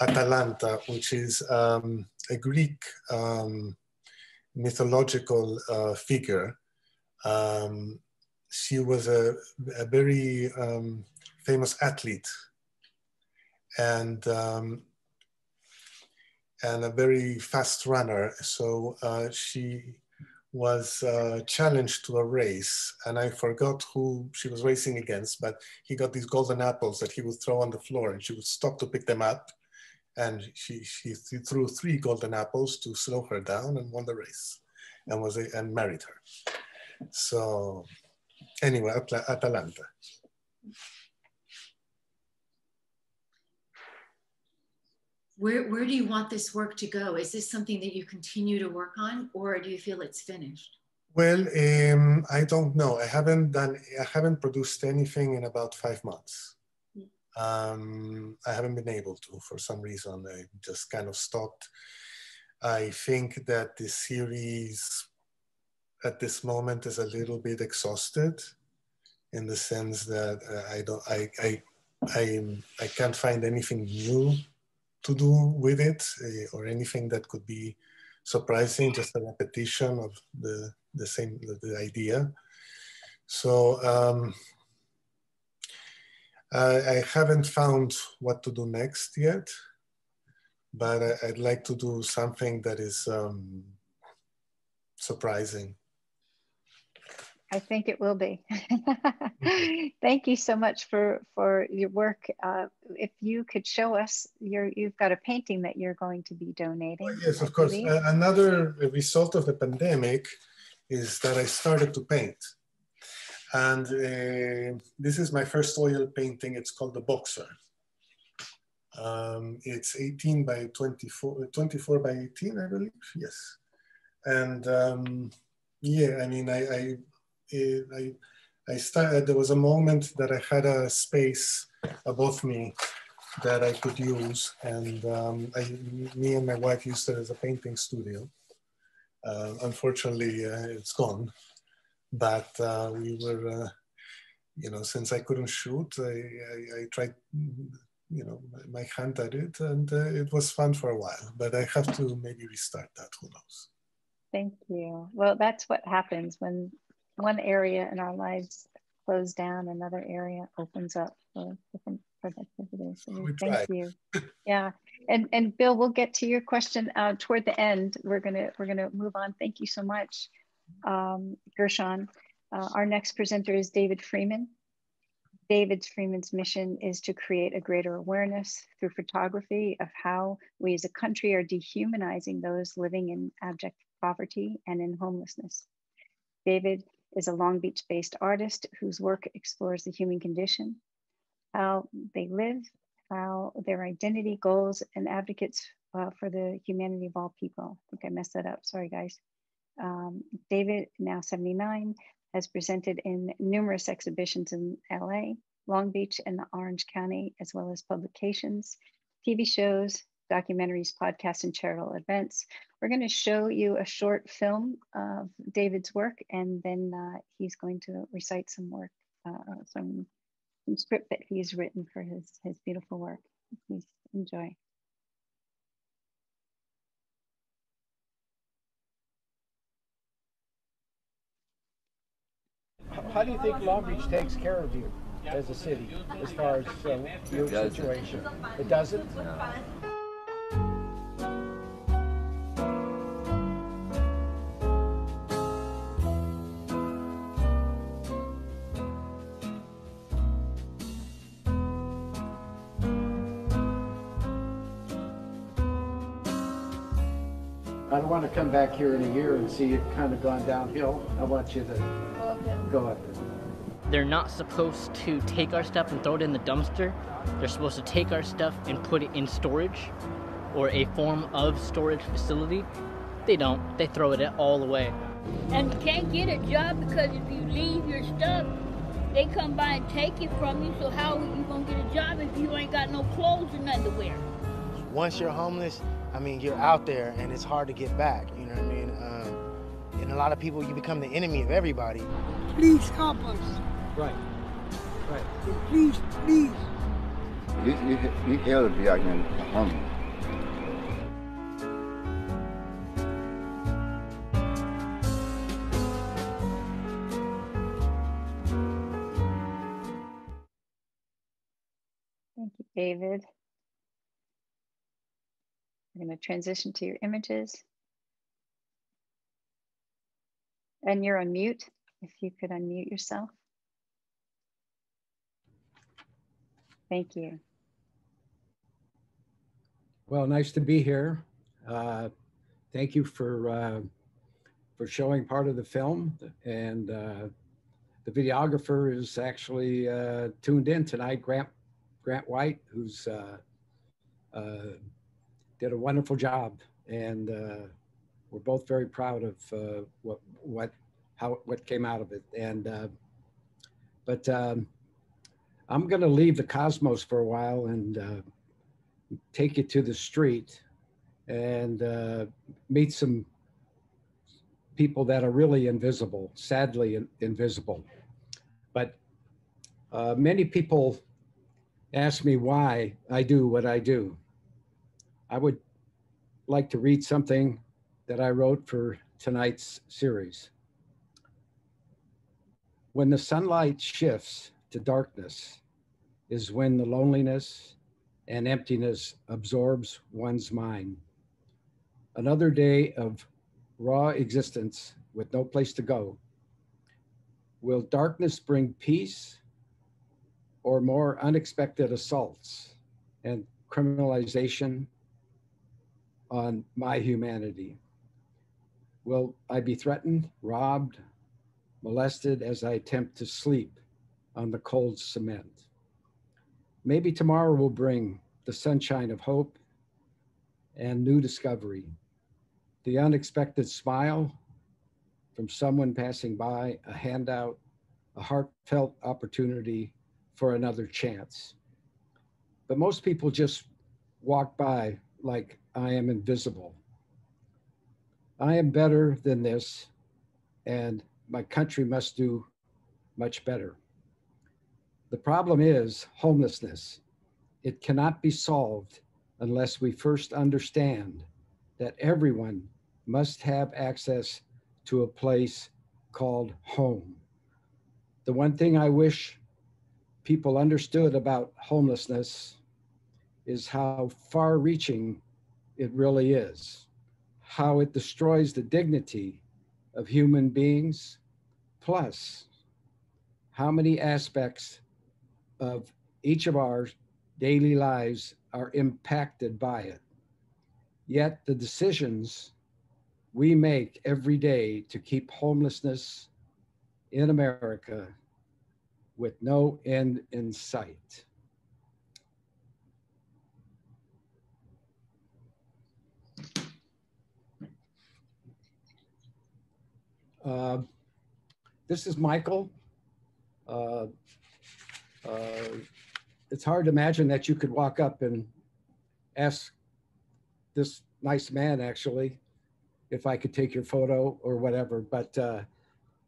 [SPEAKER 7] Atalanta, which is um, a Greek um, mythological uh, figure. Um, she was a, a very um, famous athlete and um, and a very fast runner. So uh, she was uh, challenged to a race, and I forgot who she was racing against, but he got these golden apples that he would throw on the floor, and she would stop to pick them up. And she, she threw three golden apples to slow her down and won the race and was a, and married her. So anyway, At- Atalanta.
[SPEAKER 1] where, where do you want this work to go? Is this something that you continue to work on or do you feel it's finished?
[SPEAKER 7] Well, um, I don't know. I haven't done, I haven't produced anything in about five months. Hmm. Um, I haven't been able to for some reason. I just kind of stopped. I think that the series at this moment is a little bit exhausted in the sense that uh, I don't, I, I, I, I can't find anything new to do with it uh, or anything that could be surprising, just a repetition of the, the same the, the idea. So um, I, I, haven't found what to do next yet, but I, would like to do something that is um, surprising.
[SPEAKER 2] I think it will be. [LAUGHS] Thank you so much for for your work. Uh, if you could show us your, you've got a painting that you're going to be donating.
[SPEAKER 7] Oh, yes, of course. Uh, another result of the pandemic is that I started to paint, and uh, this is my first oil painting. It's called the Boxer. Um, it's 18 by 24, 24 by 18, I believe. Yes, and um, yeah, I mean, I, I I, I started, there was a moment that I had a space above me that I could use. And um, I, me and my wife used it as a painting studio. Uh, unfortunately, uh, it's gone. But uh, we were, uh, you know, since I couldn't shoot, I, I, I, tried you know, my, my hand at it, and uh, it was fun for a while. But I have to maybe restart that. Who knows?
[SPEAKER 2] Thank you. Well, that's what happens when one area in our lives close down, another area opens up for different productivity. So we thank you. [LAUGHS] Yeah, and and Bill, we'll get to your question uh, toward the end. We're gonna we're gonna move on. Thank you so much, um, Gershon. Uh, our next presenter is David Freeman. David Freeman's mission is to create a greater awareness through photography of how we as a country are dehumanizing those living in abject poverty and in homelessness. David is a Long Beach based artist whose work explores the human condition, how they live, how their identity, goals, and advocates uh, for the humanity of all people. I think I messed that up. Sorry, guys. Um, David, now 79, has presented in numerous exhibitions in LA, Long Beach, and Orange County, as well as publications, TV shows, documentaries, podcasts, and charitable events. We're going to show you a short film of David's work, and then uh, he's going to recite some work, uh, some, some script that he's written for his, his beautiful work. Please enjoy.
[SPEAKER 8] How do you think Long Beach takes care of you as a city as far as uh, your situation? It doesn't? No. Come back here in a year and see it kind of gone downhill. I want you to go up there.
[SPEAKER 9] They're not supposed to take our stuff and throw it in the dumpster. They're supposed to take our stuff and put it in storage or a form of storage facility. They don't. They throw it all away.
[SPEAKER 10] And you can't get a job because if you leave your stuff, they come by and take it from you. So how are you gonna get a job if you ain't got no clothes and underwear?
[SPEAKER 11] Once you're homeless, I mean, you're out there and it's hard to get back, you know what I mean? Um, and a lot of people, you become the enemy of everybody.
[SPEAKER 12] Please help us.
[SPEAKER 8] Right, right.
[SPEAKER 12] Please, please.
[SPEAKER 13] You, you, you have to be like a homeless.
[SPEAKER 2] Thank you, David. We're going to transition to your images. And you're on mute, if you could unmute yourself. Thank you.
[SPEAKER 8] Well, nice to be here. Uh, thank you for uh, for showing part of the film, and uh, the videographer is actually uh, tuned in tonight. Grant Grant White, who's uh, uh, did a wonderful job, and uh, we're both very proud of uh, what what how what came out of it. And uh, but um, I'm going to leave the cosmos for a while and uh, take you to the street and uh, meet some people that are really invisible, sadly in, invisible. But uh, many people ask me why I do what I do. I would like to read something that I wrote for tonight's series. When the sunlight shifts to darkness is when the loneliness and emptiness absorbs one's mind. Another day of raw existence with no place to go. Will darkness bring peace or more unexpected assaults and criminalization on my humanity? Will I be threatened, robbed, molested as I attempt to sleep on the cold cement? Maybe tomorrow will bring the sunshine of hope and new discovery, the unexpected smile from someone passing by, a handout, a heartfelt opportunity for another chance. But most people just walk by like I am invisible. I am better than this, and my country must do much better. The problem is homelessness It cannot be solved unless we first understand that everyone must have access to a place called home. The one thing I wish people understood about homelessness is how far reaching it really is, how it destroys the dignity of human beings, plus how many aspects of each of our daily lives are impacted by it. Yet the decisions we make every day to keep homelessness in America with no end in sight. Uh, this is Michael. Uh, uh, it's hard to imagine that you could walk up and ask this nice man, actually, if I could take your photo or whatever. But uh,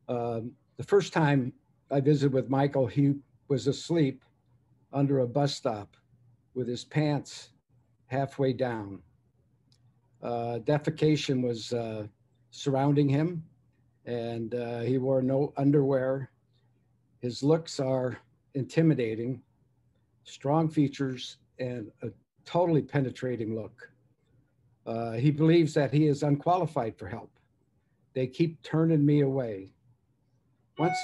[SPEAKER 8] um, the first time I visited with Michael, he was asleep under a bus stop with his pants halfway down. Uh, defecation was surrounding him, and uh, he wore no underwear. His looks are intimidating, strong features, and a totally penetrating look. Uh, he believes that he is unqualified for help. They keep turning me away. Once,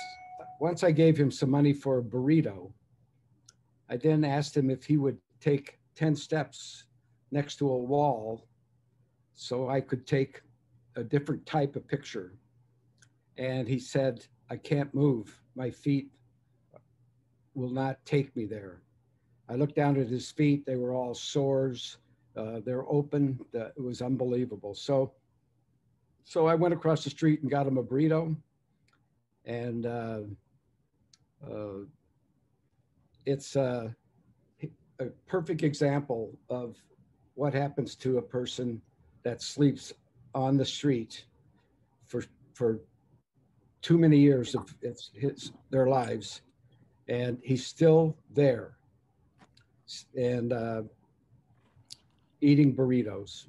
[SPEAKER 8] once I gave him some money for a burrito. I then asked him if he would take 10 steps next to a wall so I could take a different type of picture. And he said, I can't move. My feet will not take me there. I looked down at his feet. They were all sores. Uh, they're open. it was unbelievable. So, so I went across the street and got him a burrito. And uh, uh, it's a, a perfect example of what happens to a person that sleeps on the street for for too many years of its, his, their lives, and he's still there, and uh, eating burritos.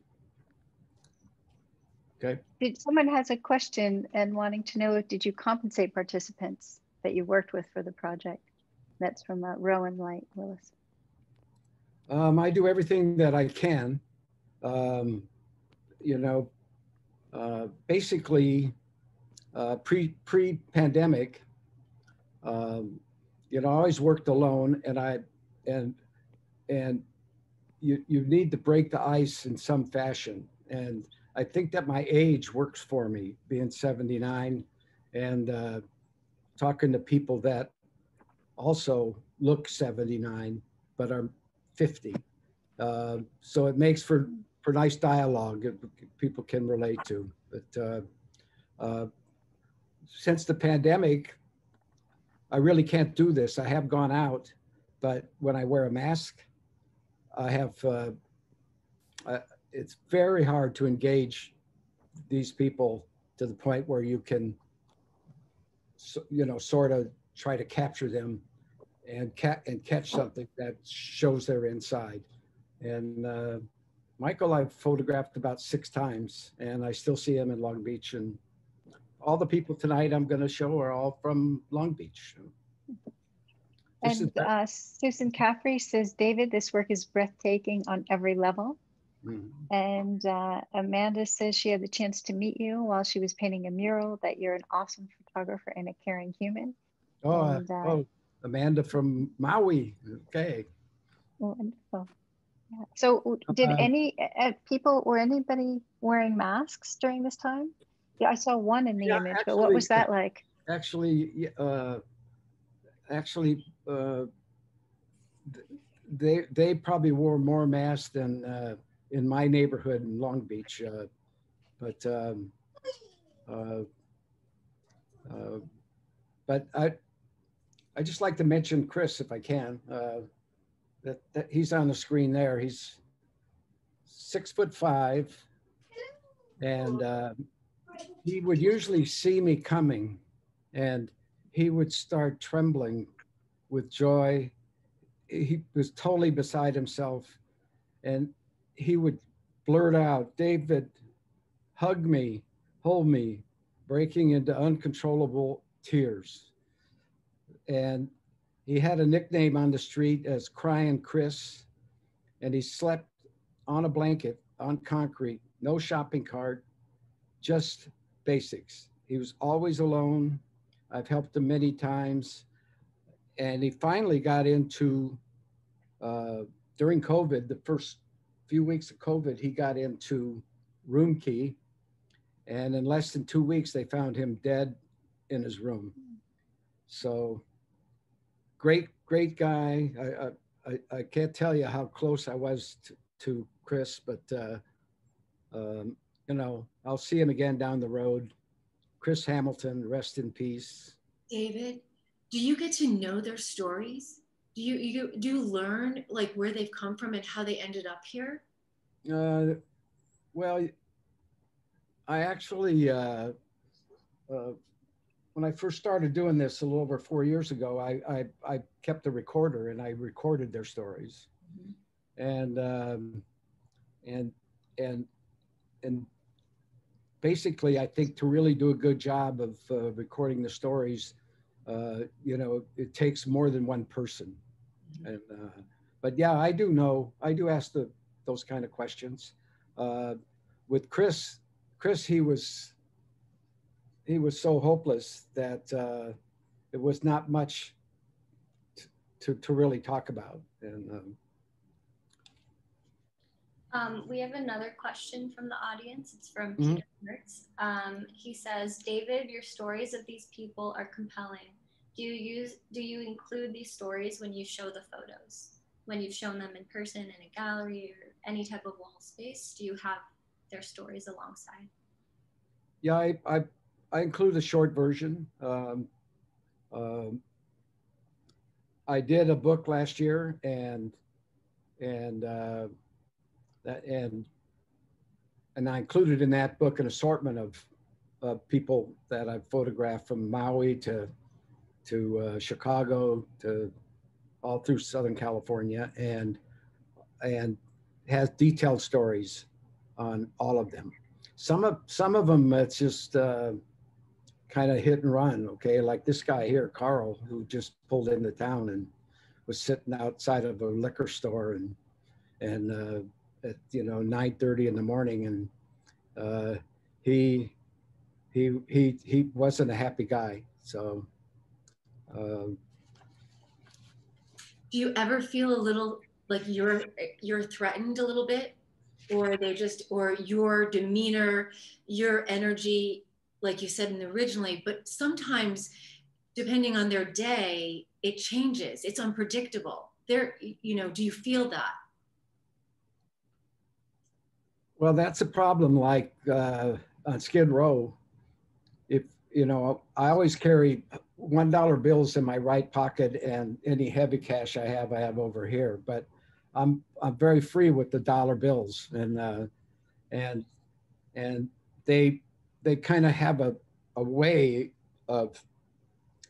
[SPEAKER 8] Okay.
[SPEAKER 2] Did someone has a question and wanting to know did you compensate participants that you worked with for the project? That's from uh, Rowan Light Willis.
[SPEAKER 8] Um, I do everything that I can. Um, you know, uh, basically, uh, pre pre pandemic, um, you know, I always worked alone, and I and and you you need to break the ice in some fashion, and I think that my age works for me, being 79, and uh, talking to people that also look 79 but are 50. Uh, so it makes for for nice dialogue people can relate to. But uh, uh, since the pandemic, I really can't do this. I have gone out, but when I wear a mask, I have. Uh, it's very hard to engage these people to the point where you can, you know, sort of try to capture them and ca- and catch something that shows their inside. And uh, Michael, I've photographed about six times, and I still see him in Long Beach. And all the people tonight I'm going to show are all from Long Beach.
[SPEAKER 2] This and uh, Susan Caffrey says, David, this work is breathtaking on every level. Mm-hmm. And uh, Amanda says she had the chance to meet you while she was painting a mural, that you're an awesome photographer and a caring human.
[SPEAKER 8] Oh, and, uh, oh Amanda from Maui. Okay.
[SPEAKER 2] Wonderful. Yeah. So, did uh, any uh, people or anybody wearing masks during this time? Yeah, I saw one in the yeah, image, actually, but what was that like?
[SPEAKER 8] Actually, uh, actually, uh, they they probably wore more masks than uh, in my neighborhood in Long Beach, uh, but um, uh, uh, but I I just like to mention Chris if I can. Uh, that, that he's on the screen there. He's six foot five, and uh, he would usually see me coming, and he would start trembling with joy. he was totally beside himself and he would blurt out, David, hug me, hold me, breaking into uncontrollable tears. And he had a nickname on the street as Crying Chris, and he slept on a blanket on concrete, no shopping cart, just basics. He was always alone. I've helped him many times. And he finally got into, uh, during COVID, the first few weeks of COVID, he got into Roomkey. And in less than two weeks, they found him dead in his room. So great, great guy. I, I, I can't tell you how close I was to, to Chris, but, uh, um, you know, I'll see him again down the road. Chris Hamilton, rest in peace.
[SPEAKER 1] David, do you get to know their stories? Do you, you do you learn like where they've come from and how they ended up here?
[SPEAKER 8] Uh, well, I actually, uh, uh, when I first started doing this a little over four years ago, I, I, I kept a recorder and I recorded their stories. Mm-hmm. And, um, and, and, and basically, I think to really do a good job of uh, recording the stories, uh, you know, it takes more than one person. Mm-hmm. And, uh, but yeah, I do know, I do ask the, those kind of questions. Uh, with Chris, Chris, he was he was so hopeless that uh, it was not much to, to really talk about. And um,
[SPEAKER 3] um, we have another question from the audience. It's from mm-hmm. Peter Hertz. Um, he says, David, your stories of these people are compelling. Do you use do you include these stories when you show the photos? When you've shown them in person in a gallery or any type of wall space, do you have their stories alongside?
[SPEAKER 8] Yeah, I, I, I include a short version. Um, um, I did a book last year and and uh, and and I included in that book an assortment of people that I've photographed from Maui to to uh, Chicago to all through Southern California and and has detailed stories on all of them. Some of some of them it's just uh, kind of hit and run. Okay, like this guy here, Carl, who just pulled into town and was sitting outside of a liquor store and and uh, at you know 9:30 in the morning, and uh, he he he he wasn't a happy guy. So. Um,
[SPEAKER 1] do you ever feel a little like you're you're threatened a little bit or they just or your demeanor your energy like you said originally but sometimes depending on their day it changes it's unpredictable there you know do you feel that
[SPEAKER 8] well that's a problem like uh, on skid row. If you know i always carry one dollar bills in my right pocket and any heavy cash i have i have over here but I'm I'm very free with the dollar bills and uh, and and they they kind of have a a way of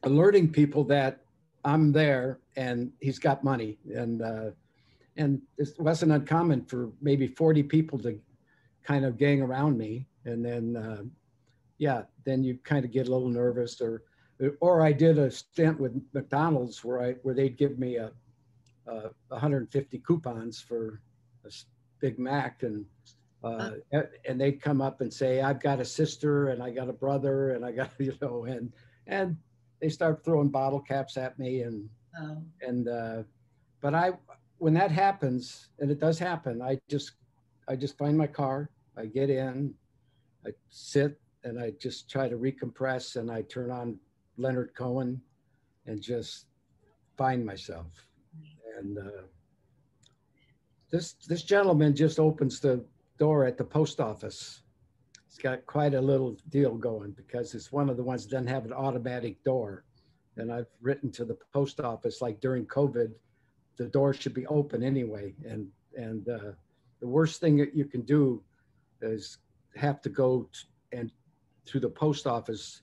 [SPEAKER 8] alerting people that I'm there and he's got money and uh, and it wasn't uncommon for maybe 40 people to kind of gang around me. And then uh, yeah then you kind of get a little nervous or or I did a stint with McDonald's where I where they'd give me a uh, 150 coupons for a Big Mac, and uh, and they'd come up and say, "I've got a sister, and I got a brother, and I got [LAUGHS] you know," and and they start throwing bottle caps at me, and oh. and uh, but I when that happens, and it does happen, I just I just find my car, I get in, I sit, and I just try to recompress, and I turn on Leonard Cohen, and just find myself and uh, this this gentleman just opens the door at the post office. It's got quite a little deal going because it's one of the ones that doesn't have an automatic door. And I've written to the post office like during COVID, the door should be open anyway. And and uh, the worst thing that you can do is have to go t- and to the post office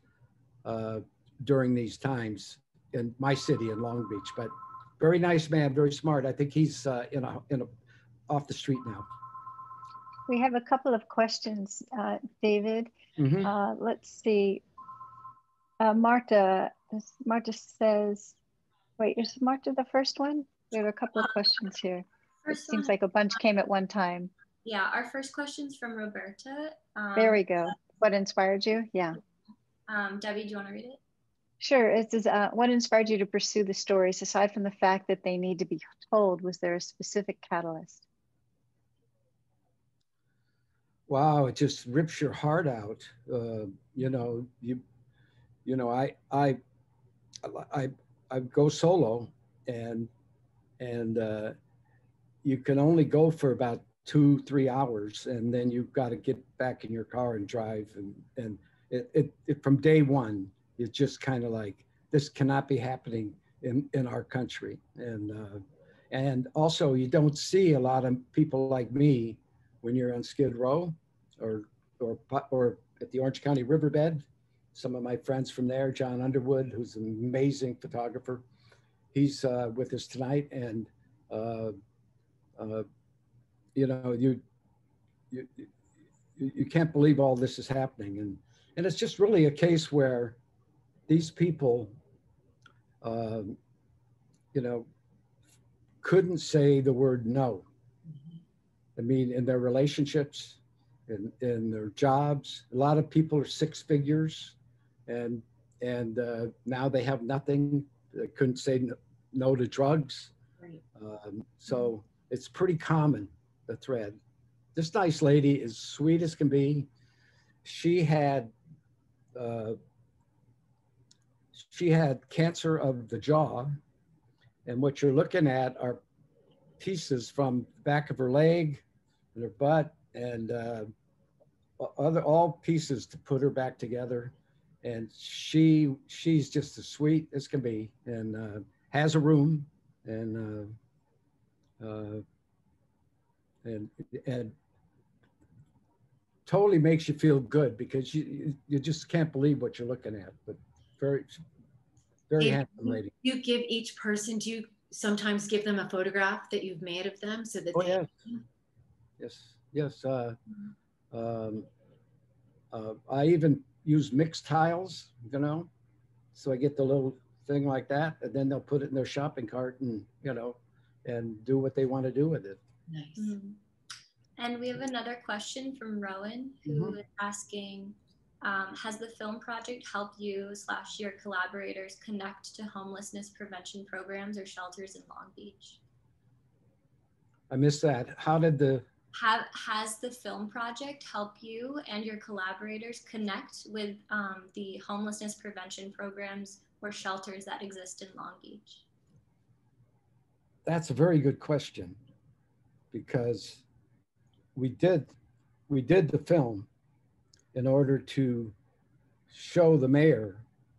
[SPEAKER 8] uh, during these times in my city in Long Beach. But very nice man, very smart. I think he's uh, in a in a off the street now.
[SPEAKER 2] We have a couple of questions, uh, David.
[SPEAKER 8] Mhm.
[SPEAKER 2] Uh, let's see. Uh, Marta, Marta says, wait, is Marta the first one? We have a couple of questions here. It seems
[SPEAKER 3] one-
[SPEAKER 2] like a bunch came at one time.
[SPEAKER 3] Yeah, our first question's from Roberta. Um,
[SPEAKER 2] There we go. What inspired you? Yeah.
[SPEAKER 3] Um, Debbie, do you want to read it?
[SPEAKER 2] Sure. It says, uh, what inspired you to pursue the stories aside from the fact that they need to be told? Was there a specific catalyst?
[SPEAKER 8] wow it just rips your heart out uh, you know you you know i i i i go solo and and uh, you can only go for about two three hours and then you've got to get back in your car and drive and and it, it, it from day one it's just kind of like this cannot be happening in in our country and uh, and also you don't see a lot of people like me when you're on Skid Row or or or at the Orange County Riverbed. Some of my friends from there, John Underwood, who's an amazing photographer, he's uh, with us tonight, and uh, uh, you know you, you you can't believe all this is happening, and and it's just really a case where these people, um, you know, couldn't say the word no. I mean, in their relationships, in, in their jobs, a lot of people are six figures, and and uh, now they have nothing. They couldn't say no, no to drugs.
[SPEAKER 1] Right.
[SPEAKER 8] Um, so it's pretty common, the thread. This nice lady is sweet as can be. She had uh, she had cancer of the jaw, and what you're looking at are pieces from the back of her leg and her butt and uh, other all pieces to put her back together. And she she's just as sweet as can be, and uh, has a room, and uh, uh, and and totally makes you feel good because you you just can't believe what you're looking at. But very very
[SPEAKER 1] If
[SPEAKER 8] handsome lady.
[SPEAKER 1] You give each person, do you sometimes give them a photograph that you've made of them so that
[SPEAKER 8] Oh
[SPEAKER 1] they
[SPEAKER 8] yes, yes, yes. Uh, um, uh, I even use Mixtiles, you know, so I get the little thing like that, and then they'll put it in their shopping cart and you know, and do what they want to do with it.
[SPEAKER 1] Nice.
[SPEAKER 3] Mhm. And we have another question from Rowan who is asking, um, has the film project helped you slash your collaborators connect to homelessness prevention programs or shelters in Long Beach?
[SPEAKER 8] I missed that. How did the
[SPEAKER 3] Have, has the film project helped you and your collaborators connect with um, the homelessness prevention programs or shelters that exist in Long Beach?
[SPEAKER 8] That's a very good question because we did we did the film in order to show the mayor,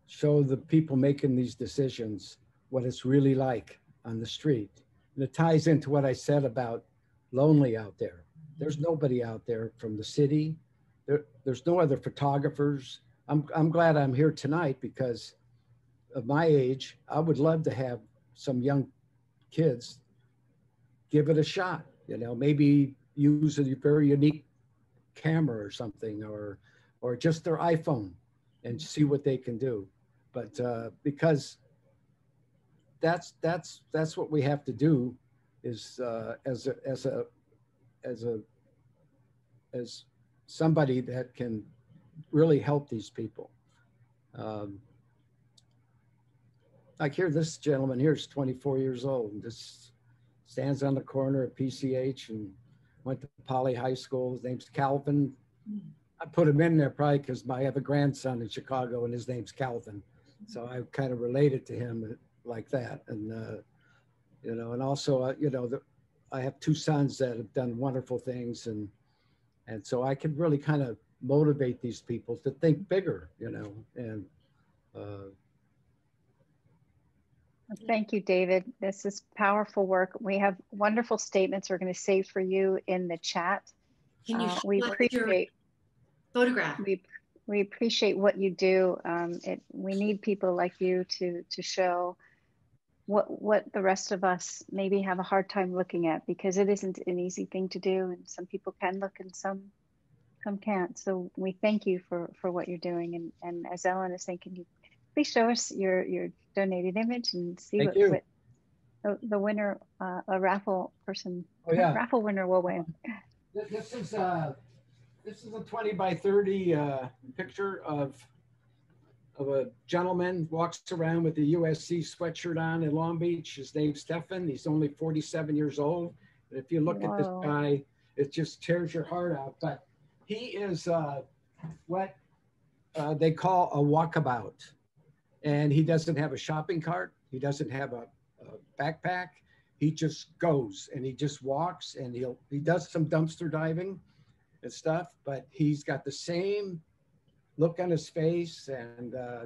[SPEAKER 8] show the people making these decisions what it's really like on the street. And it ties into what I said about lonely out there. There's nobody out there from the city. There, there's no other photographers. I'm, I'm glad I'm here tonight because of my age. I would love to have some young kids give it a shot you know maybe use a very unique camera or something or or just their iphone and see what they can do. But uh, because that's that's that's what we have to do is uh, as a as a as a as somebody that can really help these people. Um, like here this gentleman here is 24 years old. And just stands on the corner of PCH and went to Poly High School. His name's Calvin. I put him in there probably because I have a grandson in Chicago and his name's Calvin. So I kind of related to him like that. And, uh, you know, and also, uh, you know, the, I have two sons that have done wonderful things. And, and so I can really kind of motivate these people to think bigger, you know, and, uh,
[SPEAKER 2] Thank you, David. This is powerful work. We have wonderful statements we're going to save for you in the chat.
[SPEAKER 1] Can you
[SPEAKER 2] Uh, we appreciate
[SPEAKER 1] photograph?
[SPEAKER 2] we we appreciate what you do. Um, it, we need people like you to to show what what the rest of us maybe have a hard time looking at because it isn't an easy thing to do and some people can look and some some can't so we thank you for for what you're doing and and as ellen is saying can you please show us your your donated image and see
[SPEAKER 8] Thank
[SPEAKER 2] what, what the, the winner uh, a raffle person
[SPEAKER 8] Oh, yeah. [LAUGHS]
[SPEAKER 2] raffle winner will win
[SPEAKER 8] This- is uh this is a 20 by 30 uh, picture of of a gentleman walks around with a USC sweatshirt on in Long Beach. His name's Stefan. He's only 47 years old. And if you look at this guy, it just tears your heart out. But he is uh, what uh, they call a walkabout. And he doesn't have a shopping cart. He doesn't have a, a backpack. He just goes and he just walks and he'll he does some dumpster diving and stuff, but he's got the same look on his face and uh,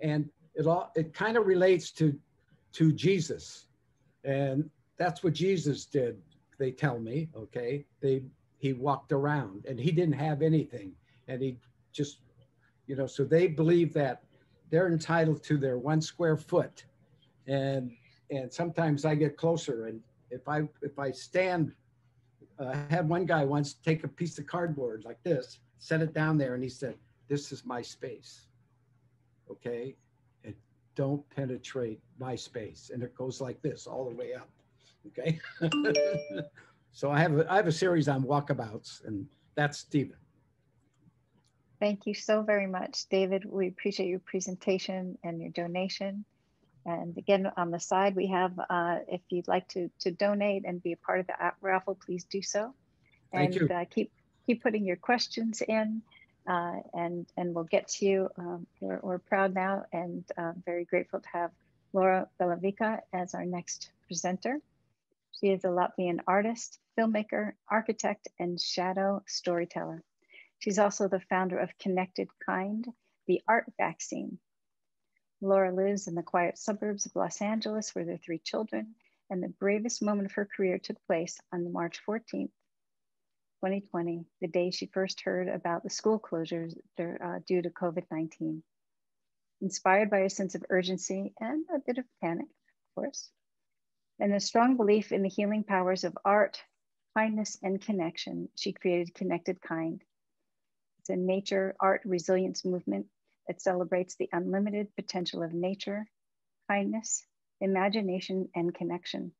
[SPEAKER 8] and it all it kind of relates to to Jesus, and that's what Jesus did. They tell me, okay, they he walked around and he didn't have anything, and he just you know so they believe that they're entitled to their one square foot, and and sometimes I get closer and if I if I stand uh, I had one guy once take a piece of cardboard like this, set it down there, and he said, "This is my space." Okay, and don't penetrate my space, and it goes like this all the way up. Okay, [LAUGHS] so I have a, I have a series on walkabouts, and that's Stephen.
[SPEAKER 2] Thank you so very much, David. We appreciate your presentation and your donation. And again, on the side, we have, uh, if you'd like to, to donate and be a part of the app raffle, please do so.
[SPEAKER 8] Thank
[SPEAKER 2] and
[SPEAKER 8] you.
[SPEAKER 2] Uh, keep, keep putting your questions in uh, and, and we'll get to you. Um, we're, we're proud now and uh, very grateful to have Laura Belevica as our next presenter. She is a Latvian artist, filmmaker, architect, and shadow storyteller. She's also the founder of Connected Kind, the art vaccine. Laura lives in the quiet suburbs of Los Angeles with her three children, and the bravest moment of her career took place on March 14th, 2020, the day she first heard about the school closures uh, due to COVID 19. Inspired by a sense of urgency and a bit of panic, of course, and a strong belief in the healing powers of art, kindness, and connection, she created Connected Kind. It's a nature art resilience movement that celebrates the unlimited potential of nature, kindness, imagination, and connection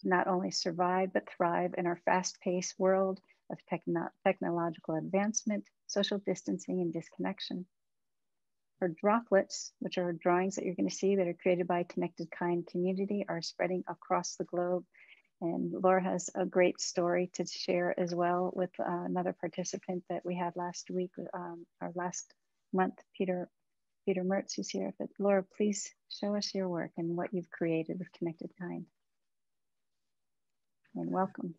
[SPEAKER 2] to not only survive but thrive in our fast paced world of techno technological advancement, social distancing, and disconnection. Our droplets, which are drawings that you're going to see that are created by Connected Kind community, are spreading across the globe. And Laura has a great story to share as well with uh, another participant that we had last week, um, or last month, Peter Peter Merts, who's here. But Laura, please show us your work and what you've created with Connected Kind. And welcome.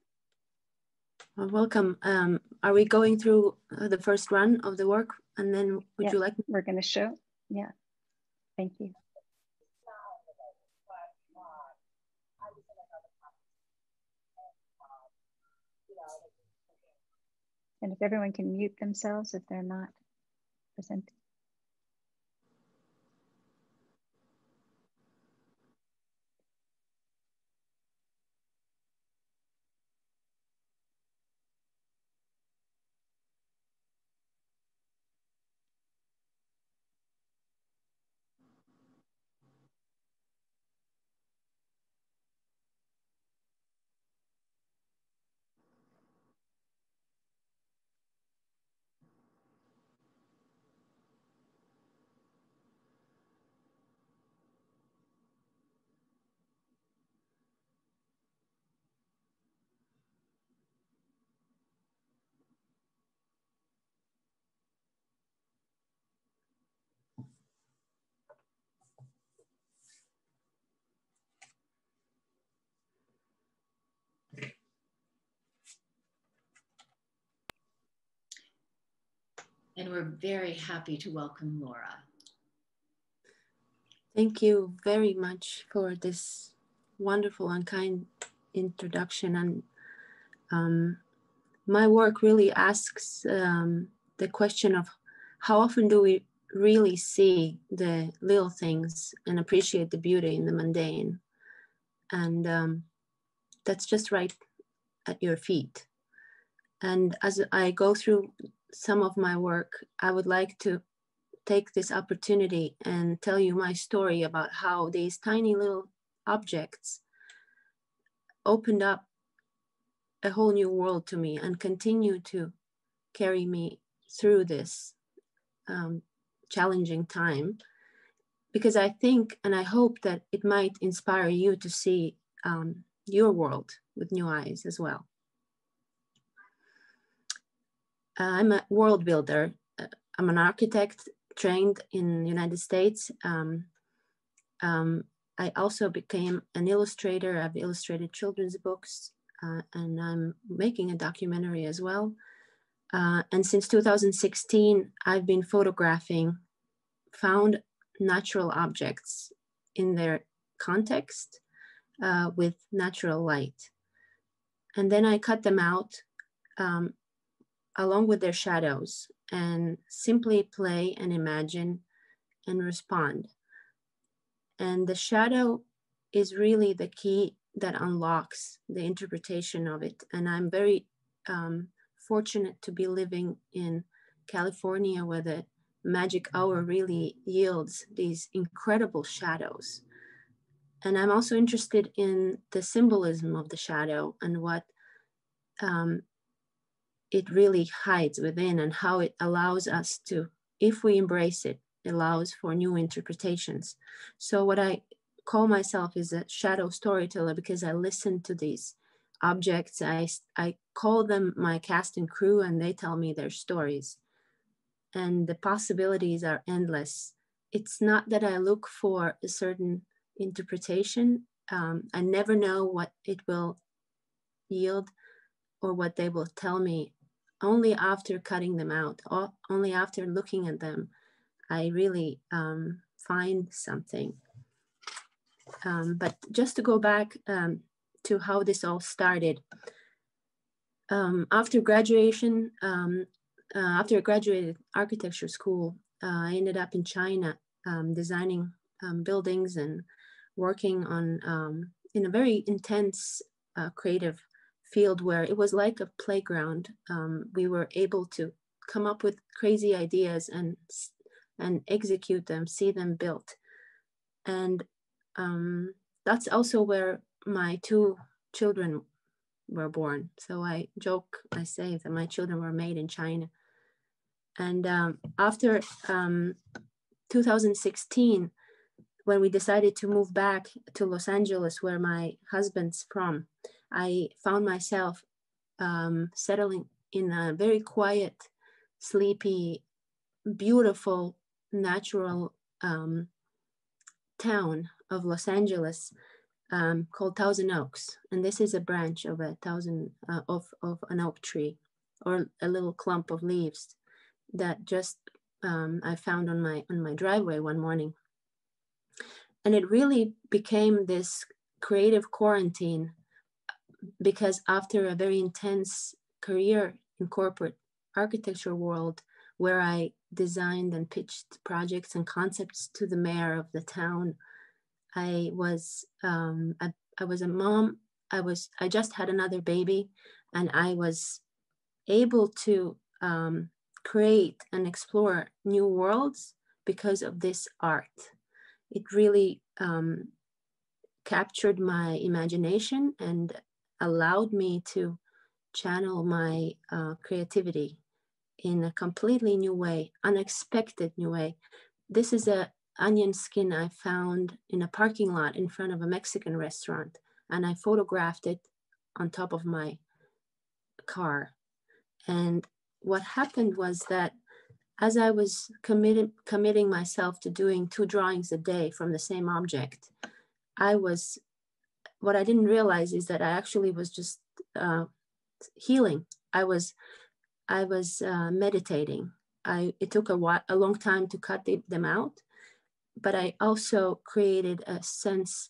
[SPEAKER 6] Well, welcome. Um, are we going through uh, the first run of the work, and then would
[SPEAKER 2] yeah,
[SPEAKER 6] you like?
[SPEAKER 2] We're going to show. Yeah. Thank you. And if everyone can mute themselves if they're not presenting.
[SPEAKER 1] And we're very happy to welcome Laura.
[SPEAKER 6] Thank you very much for this wonderful and kind introduction. And um, my work really asks um, the question of how often do we really see the little things and appreciate the beauty in the mundane? and um, that's just right at your feet. And as I go through some of my work, I would like to take this opportunity and tell you my story about how these tiny little objects opened up a whole new world to me and continue to carry me through this um, challenging time because I think and I hope that it might inspire you to see um, your world with new eyes as well. Uh, I'm a world builder. Uh, I'm an architect trained in the United States. Um, um, I also became an illustrator. I've illustrated children's books uh, and I'm making a documentary as well. Uh, and since 2016, I've been photographing found natural objects in their context uh, with natural light. And then I cut them out um, along with their shadows and simply play and imagine and respond. And the shadow is really the key that unlocks the interpretation of it. And I'm very um, fortunate to be living in California where the magic hour really yields these incredible shadows. And I'm also interested in the symbolism of the shadow and what um, it really hides within and how it allows us to, if we embrace it, allows for new interpretations. So what I call myself is a shadow storyteller because I listen to these objects. I, I call them my cast and crew and they tell me their stories. And the possibilities are endless. It's not that I look for a certain interpretation. Um, I never know what it will yield or what they will tell me only after cutting them out, only after looking at them, I really um, find something. Um, but just to go back um, to how this all started, um, after graduation, um, uh, after I graduated architecture school, uh, I ended up in China um, designing buildings and working on in a very intense uh, creative field where it was like a playground. Um, we were able to come up with crazy ideas and and execute them, see them built, and um, that's also where my two children were born. So I joke, I say that my children were made in China. And um, after um, 2016, when we decided to move back to Los Angeles, where my husband's from, I found myself um, settling in a very quiet, sleepy, beautiful, natural um, town of Los Angeles um, called Thousand Oaks, and this is a branch of a thousand uh, of of an oak tree, or a little clump of leaves that just um, I found on my on my driveway one morning, and it really became this creative quarantine because after a very intense career in corporate architecture world where I designed and pitched projects and concepts to the mayor of the town, I was um, I, I was a mom. I was I just had another baby, and I was able to um, create and explore new worlds because of this art. It really um, captured my imagination and allowed me to channel my uh, creativity in a completely new way, unexpected new way. This is a onion skin I found in a parking lot in front of a Mexican restaurant, and I photographed it on top of my car. And what happened was that as I was committed, committing myself to doing two drawings a day from the same object, I was what I didn't realize is that I actually was just uh, healing. I was, I was uh, meditating. I it took a while, a long time to cut the, them out, but I also created a sense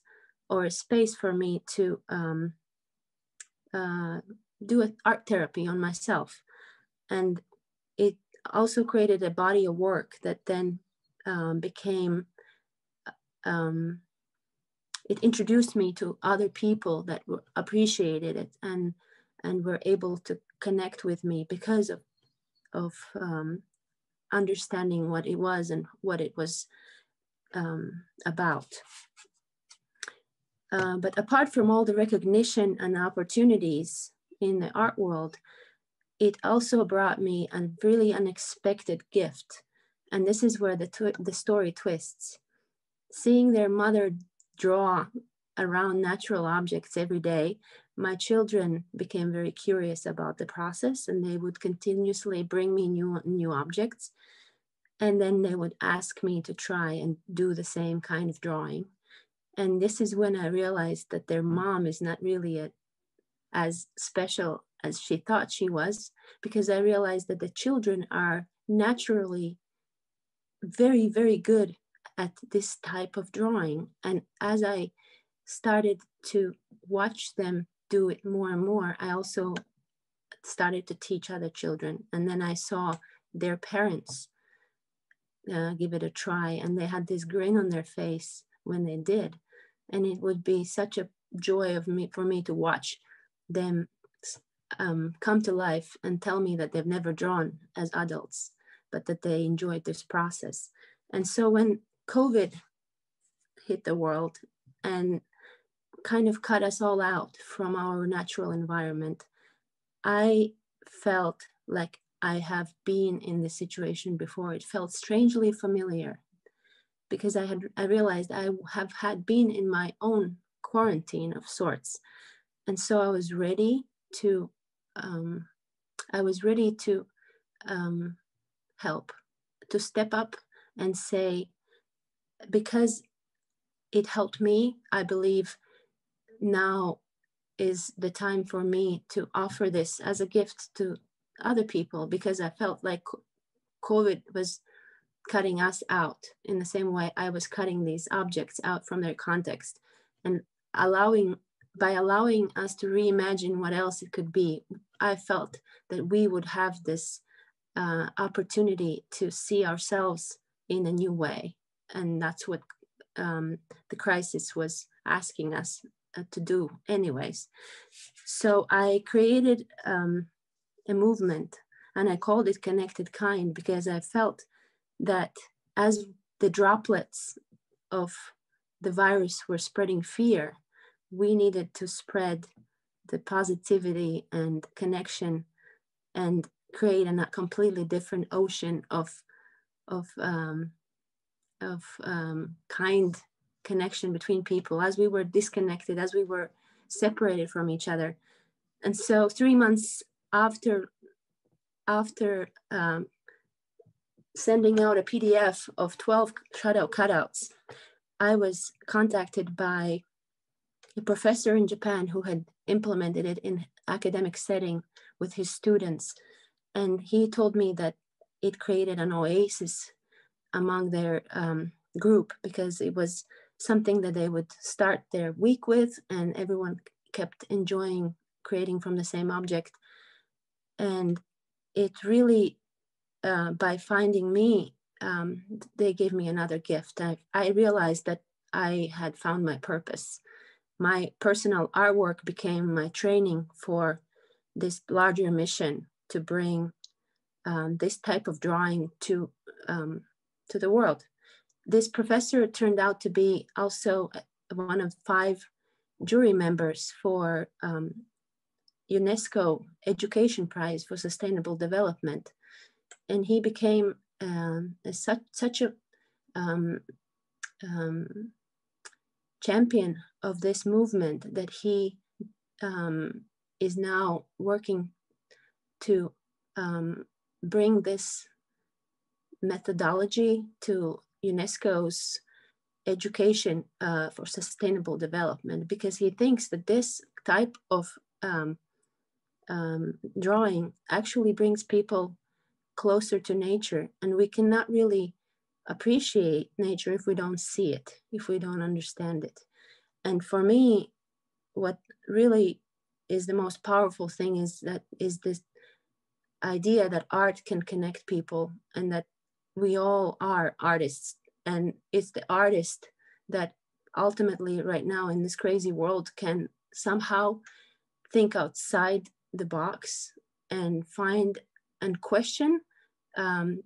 [SPEAKER 6] or a space for me to um, uh, do an art therapy on myself, and it also created a body of work that then um, became um, it introduced me to other people that appreciated it and and were able to connect with me because of of um, understanding what it was and what it was um, about. Uh, but apart from all the recognition and opportunities in the art world, it also brought me a really unexpected gift. And this is where the, the story twists. Seeing their mother draw around natural objects every day, my children became very curious about the process and they would continuously bring me new, new objects. And then they would ask me to try and do the same kind of drawing. And this is when I realized that their mom is not really a, as special as she thought she was, because I realized that the children are naturally very, very good at this type of drawing. And as I started to watch them do it more and more, I also started to teach other children. And then I saw their parents uh, give it a try, and they had this grin on their face when they did. And it would be such a joy of me for me to watch them um, come to life and tell me that they've never drawn as adults, but that they enjoyed this process. And so when COVID hit the world and kind of cut us all out from our natural environment, I felt like I have been in this situation before. It felt strangely familiar because I had I realized I have had been in my own quarantine of sorts, and so I was ready to um, I was ready to um, help, to step up and say, because it helped me, I believe now is the time for me to offer this as a gift to other people because I felt like COVID was cutting us out in the same way I was cutting these objects out from their context and allowing by allowing us to reimagine what else it could be, I felt that we would have this uh, opportunity to see ourselves in a new way. And that's what um, the crisis was asking us uh, to do, anyways. So I created um, a movement and I called it Connected Kind because I felt that as the droplets of the virus were spreading fear, we needed to spread the positivity and connection and create a completely different ocean of of um, of um, kind connection between people as we were disconnected as we were separated from each other and so three months after after um, sending out a pdf of 12 shutout cutouts i was contacted by a professor in Japan who had implemented it in academic setting with his students. And he told me that it created an oasis among their um, group because it was something that they would start their week with and everyone kept enjoying creating from the same object. And it really, uh, by finding me, um, they gave me another gift. I, I realized that I had found my purpose my personal artwork became my training for this larger mission to bring um, this type of drawing to um, to the world. This professor turned out to be also one of five jury members for um, UNESCO Education Prize for Sustainable Development, and he became um, a, such such a um, um, champion of this movement that he um, is now working to bring this methodology to UNESCO's education uh, for sustainable development because he thinks that this type of um, um, drawing actually brings people closer to nature and we cannot really appreciate nature if we don't see it, if we don't understand it. And for me, what really is the most powerful thing is that is this idea that art can connect people and that we all are artists and it's the artist that ultimately right now in this crazy world can somehow think outside the box and find and question um,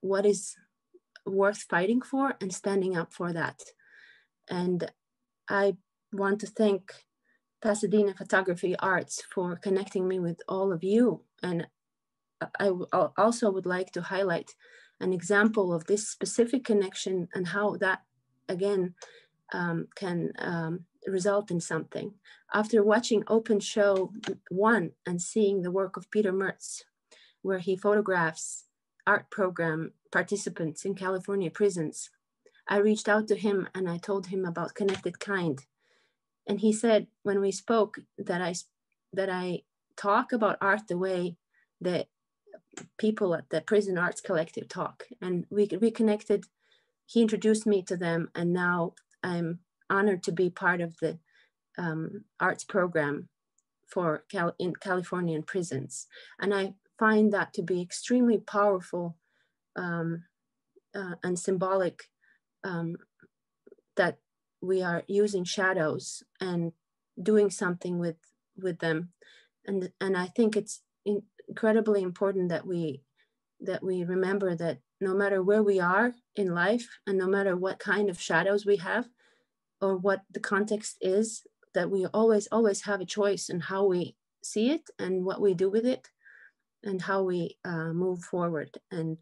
[SPEAKER 6] what is worth fighting for and standing up for that. And I want to thank Pasadena Photography Arts for connecting me with all of you. And I also would like to highlight an example of this specific connection and how that, again, um, can um, result in something. After watching Open Show 1 and seeing the work of Peter Merts, where he photographs art program participants in California prisons, I reached out to him and I told him about Connected Kind. And he said when we spoke that I that I talk about art the way that people at the Prison Arts Collective talk. And we reconnected. He introduced me to them, and now I'm honored to be part of the um, arts program for Cal- in Californian prisons. And I find that to be extremely powerful um, uh, and symbolic um, that we are using shadows and doing something with with them and and i think it's incredibly important that we that we remember that no matter where we are in life and no matter what kind of shadows we have or what the context is that we always always have a choice in how we see it and what we do with it and how we uh, move forward. And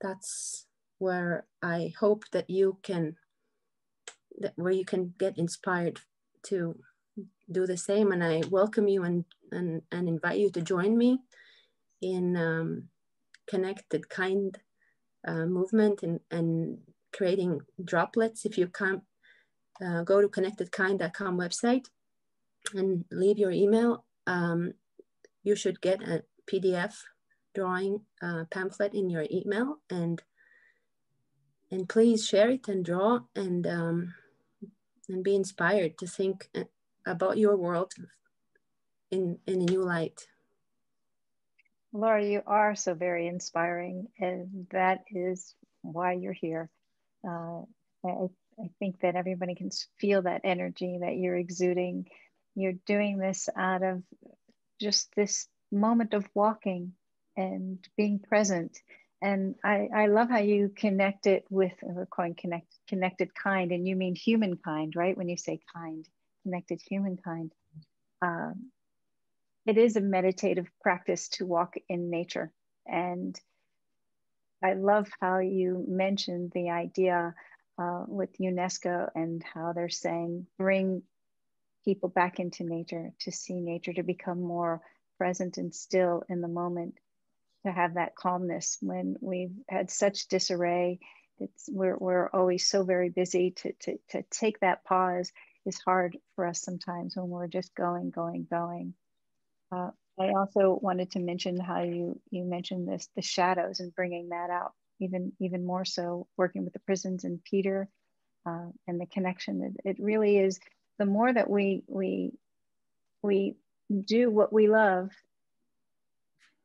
[SPEAKER 6] that's where i hope that you can that where you can get inspired to do the same. And i welcome you and and, and invite you to join me in um, connected kind uh, movement and, and creating droplets if you come, uh, go to connectedkind.com website and leave your email. Um, you should get a pdf drawing uh, pamphlet in your email and and please share it and draw and um, and be inspired to think uh, about your world in in a new light
[SPEAKER 2] Laura, you are so very inspiring, and that is why you're here. Uh, I, I think that everybody can feel that energy that you're exuding. You're doing this out of just this moment of walking and being present. And I, I love how you connect it with, we're calling connect, connected kind, and you mean humankind, right? When you say kind, connected humankind. Um, it is a meditative practice to walk in nature. And I love how you mentioned the idea uh, with UNESCO and how they're saying bring people back into nature to see nature, to become more present and still in the moment, to have that calmness when we've had such disarray. It's, we're, we're always so very busy to, to, to take that pause is hard for us sometimes when we're just going, going, going. Uh, I also wanted to mention how you you mentioned this the shadows and bringing that out even even more so working with the prisons and Peter uh, and the connection. It, it really is the more that we we we do what we love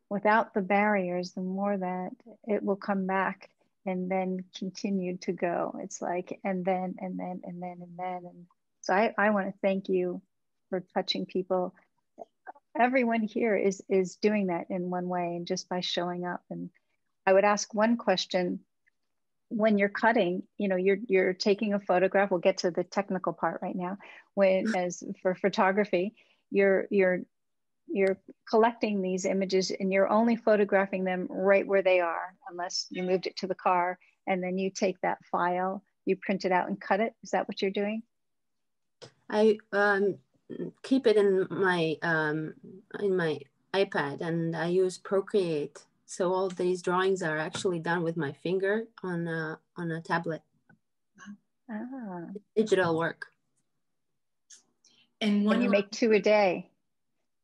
[SPEAKER 2] without the barriers, the more that it will come back and then continue to go. It's like and then and then and then and then and so I, I want to thank you for touching people everyone here is is doing that in one way and just by showing up. And i would ask one question. When you're cutting you know you're you're taking a photograph we'll get to the technical part right now. When [LAUGHS] as for photography you're you're you're collecting these images and you're only photographing them right where they are unless you moved it to the car and then you take that file you print it out and cut it. Is that what you're doing?
[SPEAKER 6] I um keep it in my um, in my iPad and I use Procreate. So all these drawings are actually done with my finger on a, on a tablet. Ah. Digital work.
[SPEAKER 2] And when you make two a day.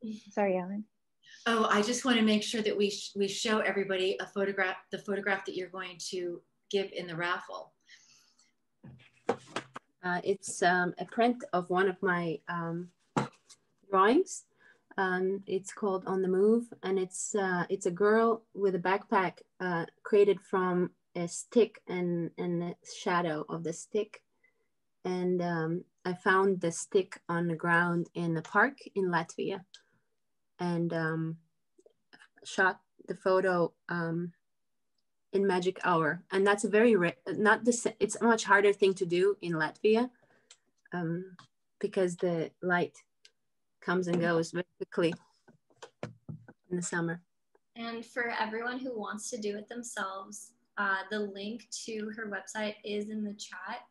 [SPEAKER 2] [LAUGHS] Sorry, Ellen.
[SPEAKER 1] Oh, I just want to make sure that we sh we show everybody a photograph, the photograph that you're going to give in the raffle.
[SPEAKER 6] Uh, it's um, a print of one of my um, drawings. Um, it's called On the Move, and it's uh, it's a girl with a backpack uh, created from a stick and and the shadow of the stick. and um, I found the stick on the ground in the park in Latvia, and um, shot the photo um, in magic hour, and that's a very not the it's a much harder thing to do in Latvia um, because the light comes and goes very quickly in the summer.
[SPEAKER 3] And for everyone who wants to do it themselves, uh, the link to her website is in the chat.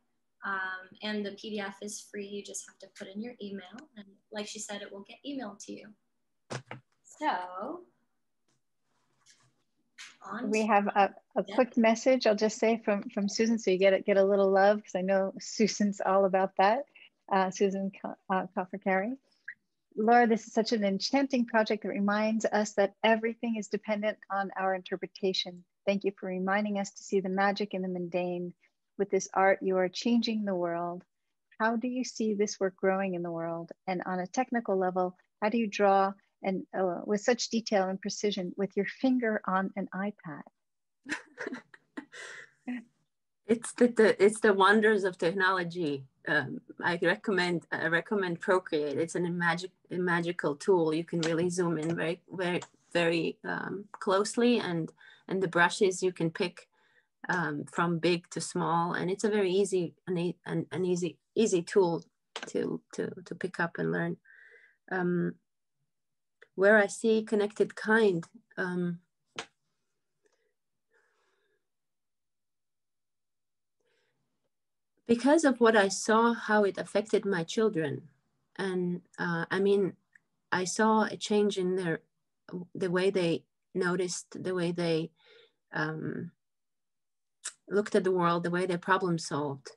[SPEAKER 3] Um, and the PDF is free. You just have to put in your email. And like she said, it will get emailed to you. So,
[SPEAKER 2] we have a, a yeah. quick message I'll just say from, from Susan so you get, it, get a little love because I know Susan's all about that. Uh, Susan uh, Coffer Laura, this is such an enchanting project that reminds us that everything is dependent on our interpretation. Thank you for reminding us to see the magic in the mundane. With this art, you are changing the world. How do you see this work growing in the world? And on a technical level, how do you draw and uh, with such detail and precision with your finger on an iPad? [LAUGHS]
[SPEAKER 6] it's the, the, it's the wonders of technology. Um, I recommend I recommend Procreate. It's an magic magical tool. You can really zoom in very very very um, closely, and and the brushes you can pick um, from big to small, and it's a very easy an, an, an easy easy tool to to to pick up and learn. Um, where I see connected kind. Um, because of what I saw, how it affected my children. And uh, I mean, I saw a change in their, the way they noticed, the way they um, looked at the world, the way they problem solved.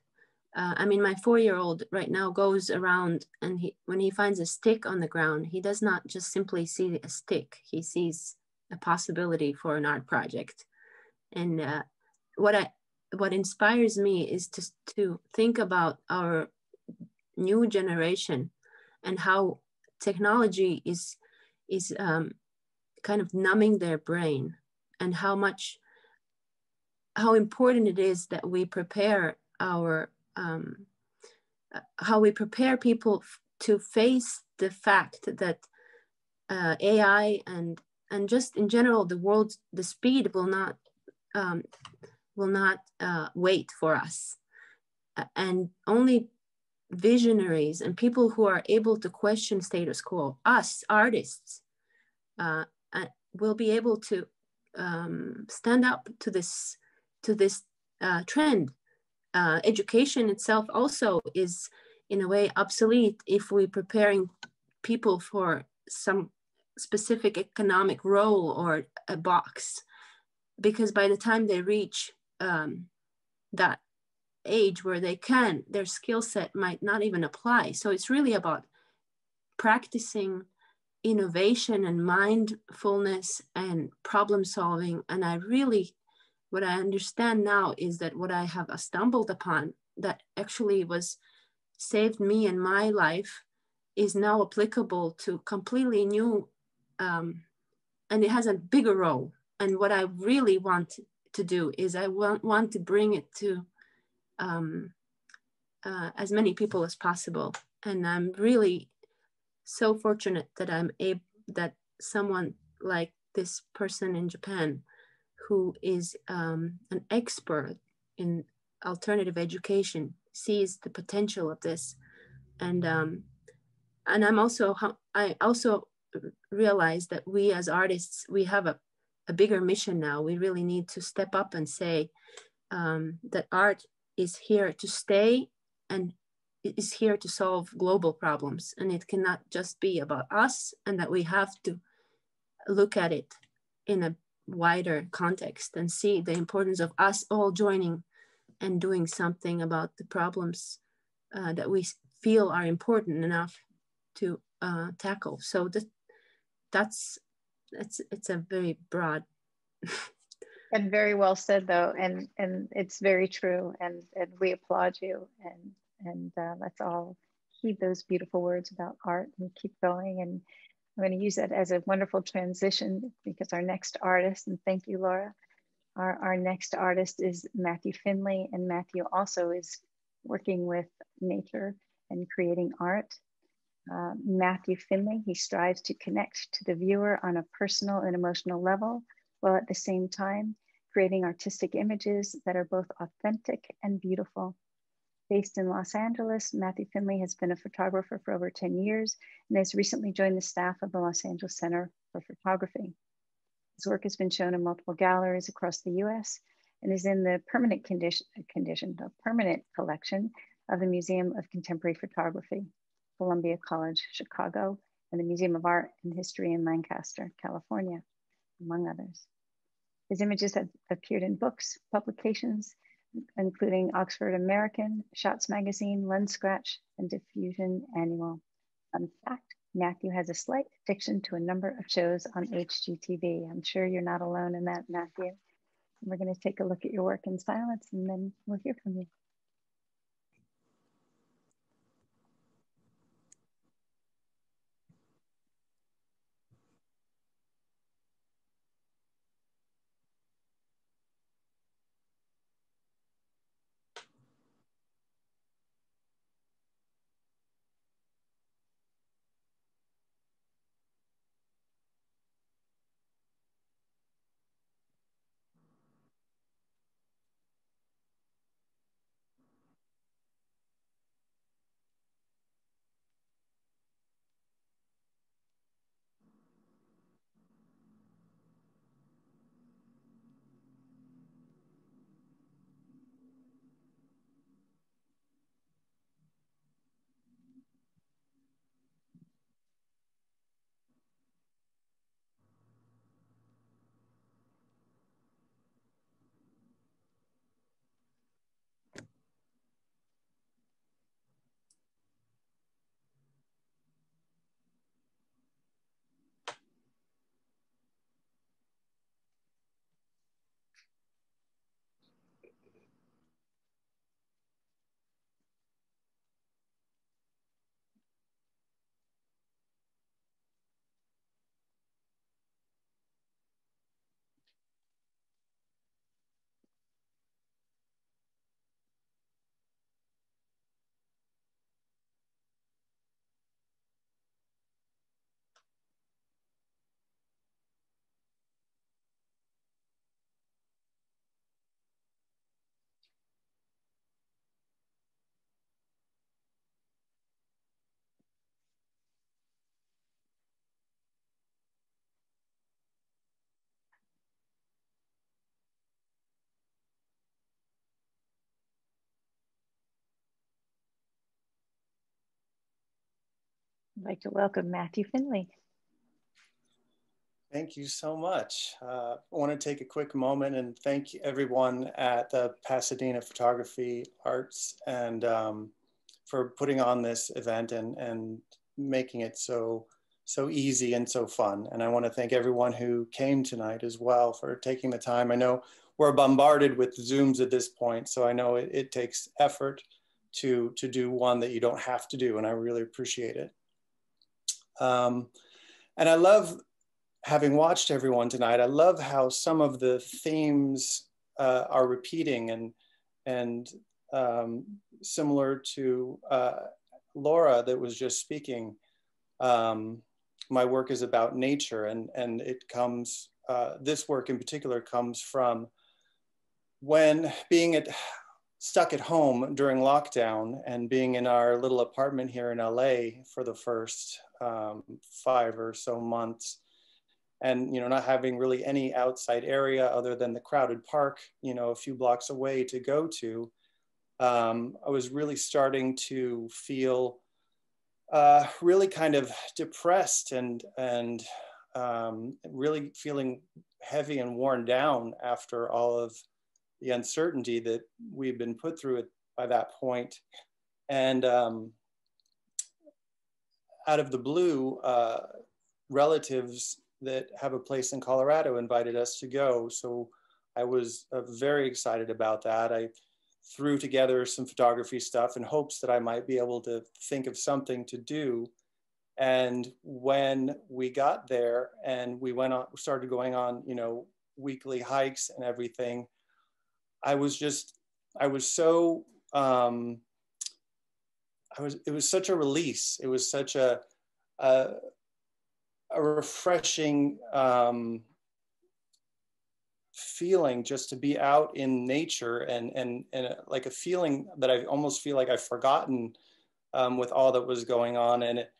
[SPEAKER 6] Uh, I mean, my four-year-old right now goes around and he, when he finds a stick on the ground, he does not just simply see a stick. He sees a possibility for an art project. And uh, what I what inspires me is to, to think about our new generation and how technology is is um, kind of numbing their brain and how much how important it is that we prepare our um, how we prepare people to face the fact that uh, AI and and just in general the world the speed will not um, will not uh, wait for us. And only visionaries and people who are able to question status quo, us artists, uh, uh, will be able to um, stand up to this to this uh, trend. Uh, education itself also is in a way obsolete if we're preparing people for some specific economic role or a box because by the time they reach um, that age where they can, their skill set might not even apply. So it's really about practicing innovation and mindfulness and problem solving. And I really, what I understand now is that what I have stumbled upon that actually was saved me and my life is now applicable to completely new um, and it has a bigger role and what i really want to do is I want, want to bring it to um, uh, as many people as possible. And I'm really so fortunate that I'm able, that someone like this person in Japan who is um, an expert in alternative education sees the potential of this. And, um, and I'm also, I also realize that we as artists, we have a a bigger mission now. We really need to step up and say um, that art is here to stay and is here to solve global problems. And it cannot just be about us, and that we have to look at it in a wider context and see the importance of us all joining and doing something about the problems uh, that we feel are important enough to uh, tackle. So that, that's it's it's a very broad [LAUGHS]
[SPEAKER 2] and very well said though and and it's very true and and we applaud you and and uh, let's all heed those beautiful words about art and keep going and i'm going to use that as a wonderful transition because our next artist and thank you laura our, our next artist is matthew finley and matthew also is working with nature and creating art. Uh, Matthew Finley, he strives to connect to the viewer on a personal and emotional level, while at the same time creating artistic images that are both authentic and beautiful. Based in Los Angeles, Matthew Finley has been a photographer for over 10 years and has recently joined the staff of the Los Angeles Center for Photography. His work has been shown in multiple galleries across the US and is in the permanent condition, condition the permanent collection of the Museum of Contemporary Photography, Columbia College, Chicago, and the Museum of Art and History in Lancaster, California, among others. His images have appeared in books, publications, including Oxford American, Shots Magazine, Lenscratch, and Diffusion Annual. Fun fact, Matthew has a slight addiction to a number of shows on HGTV. I'm sure you're not alone in that, Matthew. We're gonna take a look at your work in silence and then we'll hear from you. I'd like to welcome Matthew Finley.
[SPEAKER 14] Thank you so much. Uh, I want to take a quick moment and thank everyone at the Pasadena Photography Arts and um, for putting on this event and, and making it so so easy and so fun. And I want to thank everyone who came tonight as well for taking the time. I know we're bombarded with Zooms at this point, so I know it, it takes effort to, to do one that you don't have to do, and I really appreciate it. Um, and I love having watched everyone tonight. I love how some of the themes uh, are repeating and and um, similar to uh, Laura that was just speaking. Um, my work is about nature, and and it comes. Uh, this work in particular comes from when being at stuck at home during lockdown and being in our little apartment here in LA for the first um, five or so months. And you know not having really any outside area other than the crowded park you know a few blocks away to go to um, i was really starting to feel uh, really kind of depressed and and um, really feeling heavy and worn down after all of the uncertainty that we've been put through it by that point and um, out of the blue, uh, relatives that have a place in Colorado invited us to go. So I was uh, very excited about that. I threw together some photography stuff in hopes that I might be able to think of something to do. And when we got there and we went on, started going on, you know, weekly hikes and everything, I was just, I was so um, I was, it was such a release. It was such a, a, a refreshing um, feeling just to be out in nature and, and, and like a feeling that I almost feel like I've forgotten um, with all that was going on. And it,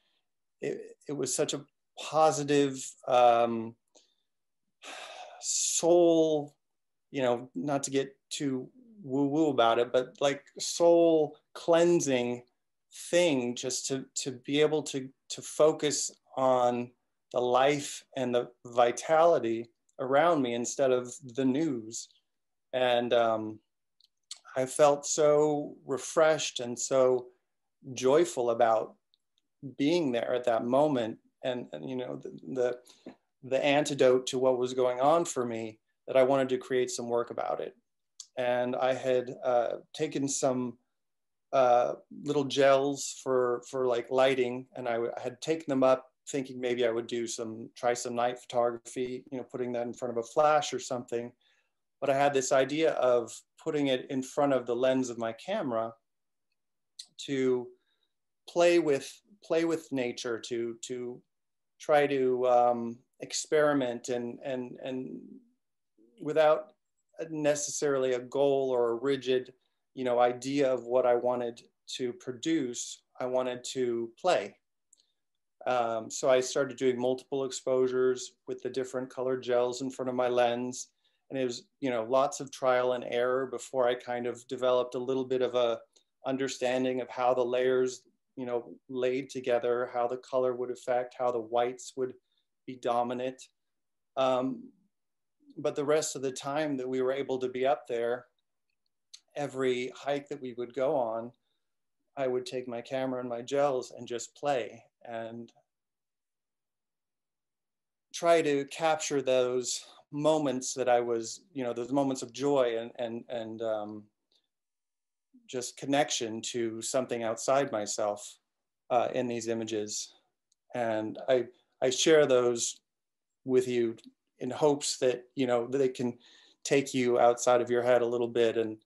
[SPEAKER 14] it, it was such a positive um, soul, you know, not to get too woo woo about it, but like soul cleansing thing just to, to be able to, to focus on the life and the vitality around me instead of the news. And um, I felt so refreshed and so joyful about being there at that moment. And, and you know, the, the, the antidote to what was going on for me that I wanted to create some work about it. And I had uh, taken some uh, little gels for, for like lighting and I, I had taken them up thinking maybe I would do some, try some night photography, you know, putting that in front of a flash or something. But I had this idea of putting it in front of the lens of my camera to play with, play with nature, to, to try to um, experiment and, and, and without necessarily a goal or a rigid, you know, idea of what I wanted to produce, I wanted to play um, so I started doing multiple exposures with the different colored gels in front of my lens. And it was, you know, lots of trial and error before I kind of developed a little bit of a understanding of how the layers, you know, laid together, how the color would affect, how the whites would be dominant. Um, but the rest of the time that we were able to be up there, every hike that we would go on, I would take my camera and my gels and just play and try to capture those moments that I was, you know, those moments of joy and and and um, just connection to something outside myself uh, in these images, and I I share those with you in hopes that you know they can take you outside of your head a little bit and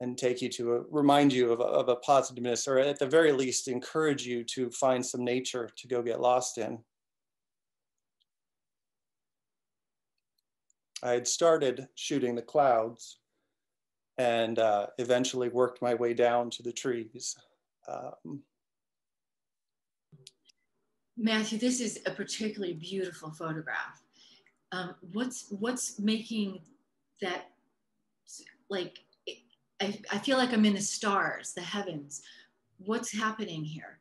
[SPEAKER 14] and take you to a, remind you of a, of a positiveness, or at the very least, encourage you to find some nature to go get lost in. I had started shooting the clouds and uh, eventually worked my way down to the trees. Um,
[SPEAKER 1] Matthew, this is a particularly beautiful photograph. Um, what's what's making that like I, I feel like I'm in the stars, the heavens. What's happening here?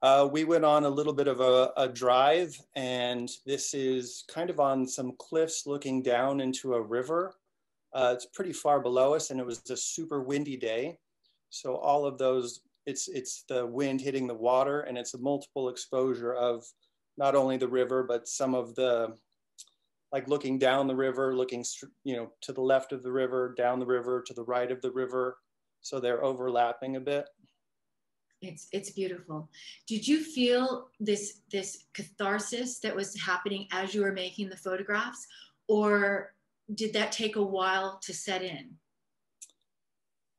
[SPEAKER 14] Uh, we went on a little bit of a, a, drive, and this is kind of on some cliffs looking down into a river. Uh, it's pretty far below us, and it was a super windy day. So all of those, it's it's the wind hitting the water, and it's a multiple exposure of not only the river, but some of the like looking down the river, looking you know to the left of the river, down the river, to the right of the river, so they're overlapping a bit.
[SPEAKER 1] It's it's beautiful. Did you feel this this catharsis that was happening as you were making the photographs, or did that take a while to set in?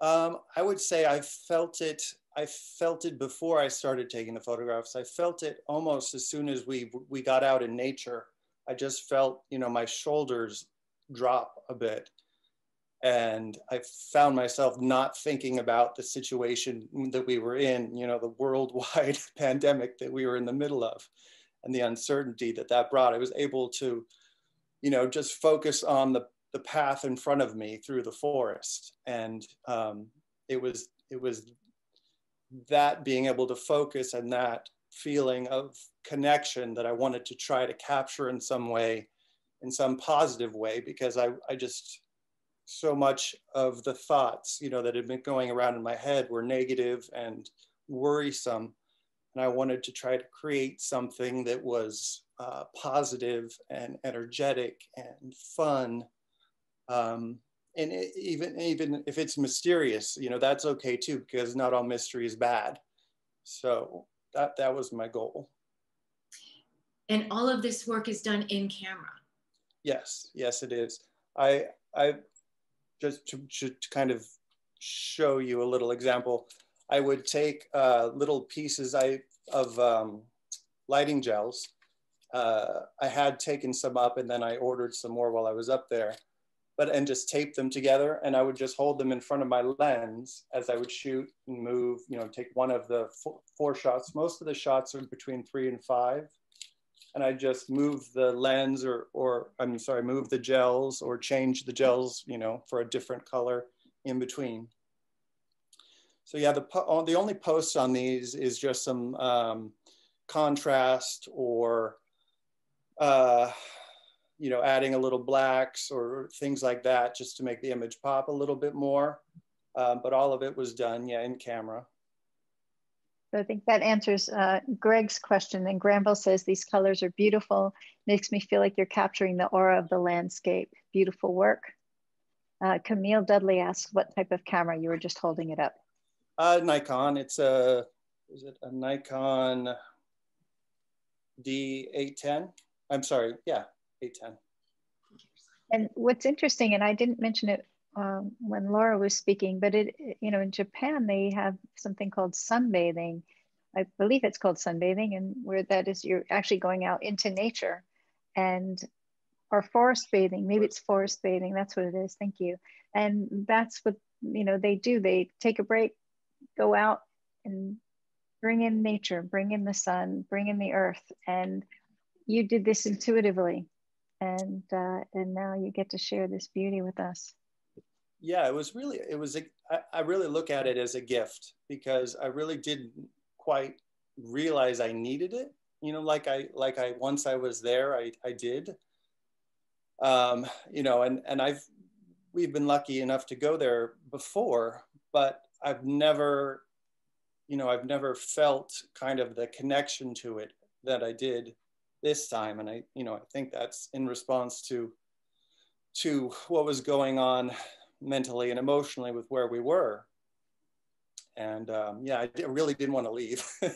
[SPEAKER 14] Um, I would say I felt it. I felt it before I started taking the photographs. I felt it almost as soon as we we got out in nature. I just felt, you know, my shoulders drop a bit. And I found myself not thinking about the situation that we were in, you know, the worldwide [LAUGHS] pandemic that we were in the middle of and the uncertainty that that brought. I was able to, you know, just focus on the, the path in front of me through the forest. And um, it was, it was that being able to focus and that feeling of connection that I wanted to try to capture in some way, in some positive way, because I, I just, so much of the thoughts, you know, that had been going around in my head were negative and worrisome. And I wanted to try to create something that was uh, positive and energetic and fun. Um, and it, even, even if it's mysterious, you know, that's okay too, because not all mystery is bad. So that, that was my goal.
[SPEAKER 1] And all of this work is done in camera.
[SPEAKER 14] Yes, yes, it is. I, I just to, to, kind of show you a little example. I would take uh, little pieces I, of um, lighting gels. Uh, I had taken some up and then I ordered some more while I was up there, but and just tape them together. And I would just hold them in front of my lens as I would shoot and move, you know, take one of the four, shots. Most of the shots are between three and five. And I just move the lens or, or I'm sorry, move the gels or change the gels, you know, for a different color in between. So yeah, the, the only posts on these is just some um, contrast or, uh, you know, adding a little blacks or things like that just to make the image pop a little bit more. Um, but all of it was done, yeah, in camera.
[SPEAKER 2] So I think that answers uh, Greg's question. And Granville says, these colors are beautiful. Makes me feel like you're capturing the aura of the landscape. Beautiful work. Uh, Camille Dudley asks what type of camera you were just holding it up.
[SPEAKER 14] Uh, Nikon. It's a is it a Nikon D810? I'm sorry. Yeah, 810.
[SPEAKER 2] And what's interesting, and I didn't mention it um, when Laura was speaking, but it you know in Japan they have something called sunbathing. I believe it's called sunbathing, and where that is you're actually going out into nature, and or forest bathing. Maybe it's forest bathing. That's what it is. Thank you. And that's what you know they do. They take a break, go out and bring in nature, bring in the sun, bring in the earth. And you did this intuitively. And, uh, and now you get to share this beauty with us.
[SPEAKER 14] Yeah, it was really, it was, a, I, I really look at it as a gift because I really didn't quite realize I needed it. You know, like I, like I, once I was there, I, I did. Um, you know, and, and I've, we've been lucky enough to go there before, but I've never, you know, I've never felt kind of the connection to it that I did this time. And I, you know, I think that's in response to, to what was going on mentally and emotionally with where we were. And um, yeah, I really didn't want to leave. [LAUGHS] I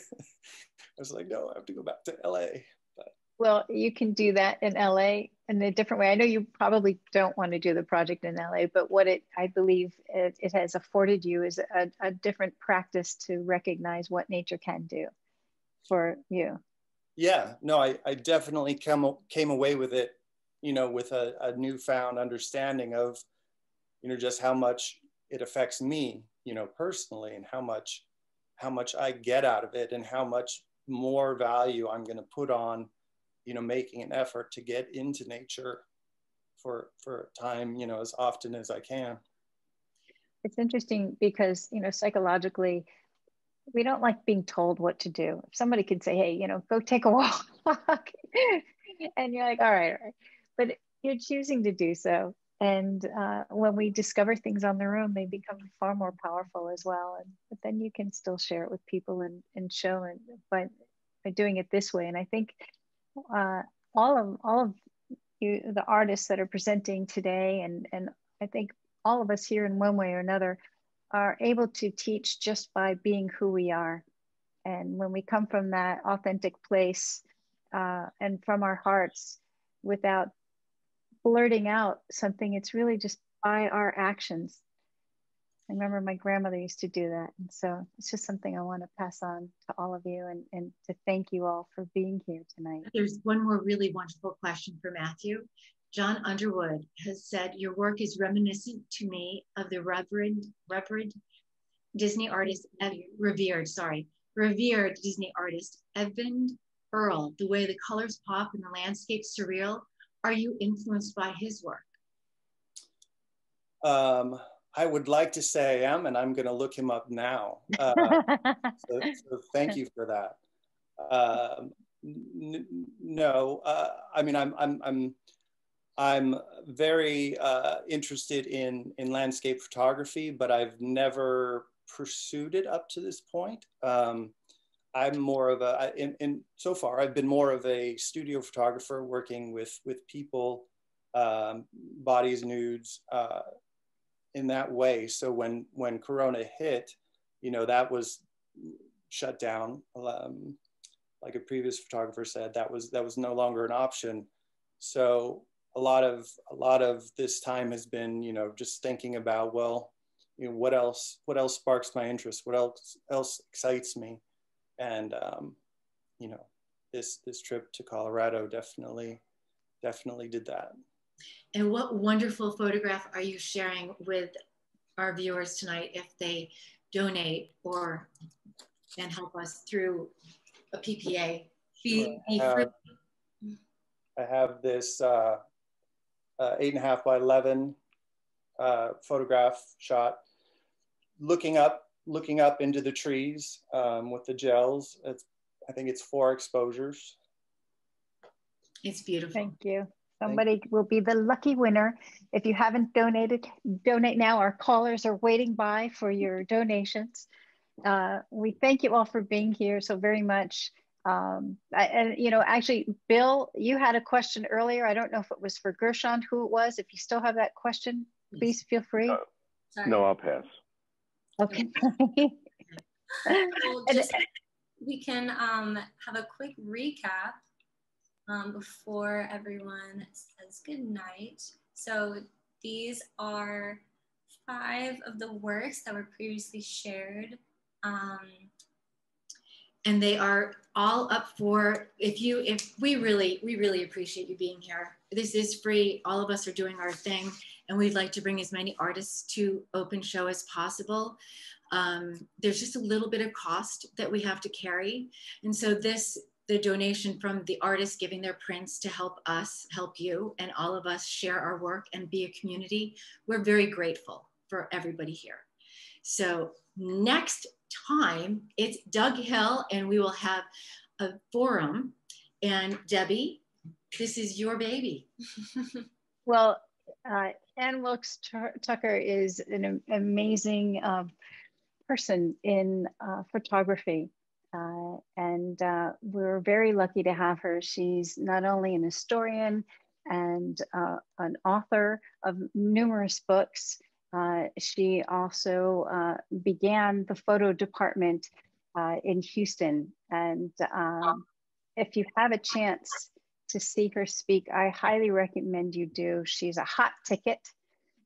[SPEAKER 14] was like, no, I have to go back to LA. But.
[SPEAKER 2] Well, you can do that in LA in a different way. I know you probably don't want to do the project in LA, but what it, I believe it, it has afforded you is a, a, different practice to recognize what nature can do for you.
[SPEAKER 14] Yeah, no, I, I definitely came, came away with it, you know, with a, a newfound understanding of, you know, just how much it affects me, you know, personally and how much, how much I get out of it and how much more value I'm going to put on you know making an effort to get into nature for for time you know as often as i can.
[SPEAKER 2] It's interesting because you know psychologically we don't like being told what to do. If somebody could say hey you know go take a [LAUGHS] walk and you're like all right all right. But you're choosing to do so. And uh, when we discover things on their own they become far more powerful as well. And but then you can still share it with people and, and show it by, by doing it this way. And i think uh, all of all of you, the artists that are presenting today, and and I think all of us here in one way or another are able to teach just by being who we are, and when we come from that authentic place uh, and from our hearts, without blurting out something, it's really just by our actions I remember my grandmother used to do that. And so it's just something I want to pass on to all of you and, and to thank you all for being here tonight.
[SPEAKER 1] There's one more really wonderful question for Matthew. John Underwood has said, Your work is reminiscent to me of the Reverend, Reverend Disney artist, revered, sorry, revered Disney artist Eyvind Earle, The way the colors pop and the landscape surreal. Are you influenced by his work?
[SPEAKER 14] Um, I would like to say I am, and I'm going to look him up now. Uh, so, so, thank you for that. Uh, no, uh, I mean I'm I'm I'm I'm very uh, interested in in landscape photography, but I've never pursued it up to this point. Um, I'm more of a in, in so far I've been more of a studio photographer working with with people, um, bodies, nudes uh, in that way. So when when Corona hit, you know that was shut down. Um, like a previous photographer said, that was that was no longer an option. So a lot of a lot of this time has been, you know, just thinking about well, you know, what else, what else sparks my interest? What else, else excites me? And, um, you know, this, this trip to Colorado definitely, definitely did that.
[SPEAKER 1] And what wonderful photograph are you sharing with our viewers tonight if they donate or and help us through a PPA? Be, be
[SPEAKER 14] I, have, I have this uh, uh, eight and a half by 11 uh, photograph shot looking up looking up into the trees um, with the gels. It's, I think it's four exposures.
[SPEAKER 1] It's beautiful.
[SPEAKER 2] Thank you. Somebody will be the lucky winner. If you haven't donated, donate now. Our callers are waiting by for your donations. Uh, we thank you all for being here so very much. Um, I, and you know, actually, Bill, you had a question earlier. I don't know if it was for Gershon, who it was. If you still have that question, please feel free. Uh,
[SPEAKER 5] no, I'll pass.
[SPEAKER 2] Okay. [LAUGHS]
[SPEAKER 3] we'll just, we can um, have a quick recap um, before everyone says good night. So these are five of the works that were previously shared. Um,
[SPEAKER 1] and they are all up for if you if we really we really appreciate you being here. This is free. All of us are doing our thing and we'd like to bring as many artists to open show as possible. Um, there's just a little bit of cost that we have to carry. And so this the donation from the artists giving their prints to help us help you and all of us share our work and be a community we're very grateful for everybody here. So next time it's doug hill and we will have a forum. And debbie this is your baby. [LAUGHS]
[SPEAKER 2] Well uh, Anne Wilkes Tucker is an amazing um, person in uh, photography. Uh, and uh, we're very lucky to have her. She's not only an historian and uh, an author of numerous books, uh, she also uh, began the photo department uh, in Houston. And um, if you have a chance to see her speak, I highly recommend you do. She's a hot ticket.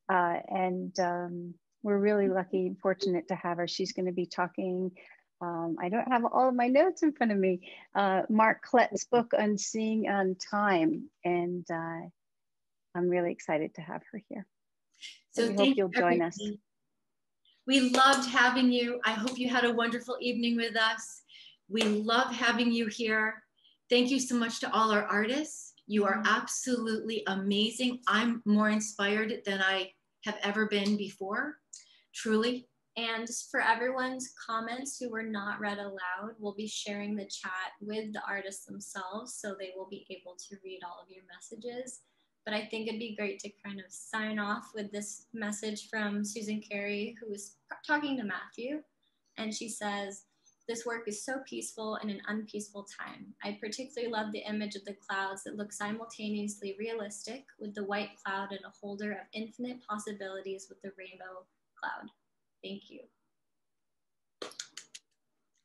[SPEAKER 2] and um, we're really lucky and fortunate to have her. She's going to be talking um, I don't have all of my notes in front of me. Uh, Mark Klett's book on Seeing on Time, and uh, I'm really excited to have her here. So, we hope you'll join us.
[SPEAKER 1] We loved having you. I hope you had a wonderful evening with us. We love having you here. Thank you so much to all our artists. You are mm-hmm. absolutely amazing. I'm more inspired than I have ever been before, truly.
[SPEAKER 3] And for everyone's comments who were not read aloud, we'll be sharing the chat with the artists themselves so they will be able to read all of your messages. But I think it'd be great to kind of sign off with this message from Susan Carey, who was talking to Matthew. And she says, This work is so peaceful in an unpeaceful time. I particularly love the image of the clouds that look simultaneously realistic with the white cloud and a holder of infinite possibilities with the rainbow cloud. Thank you.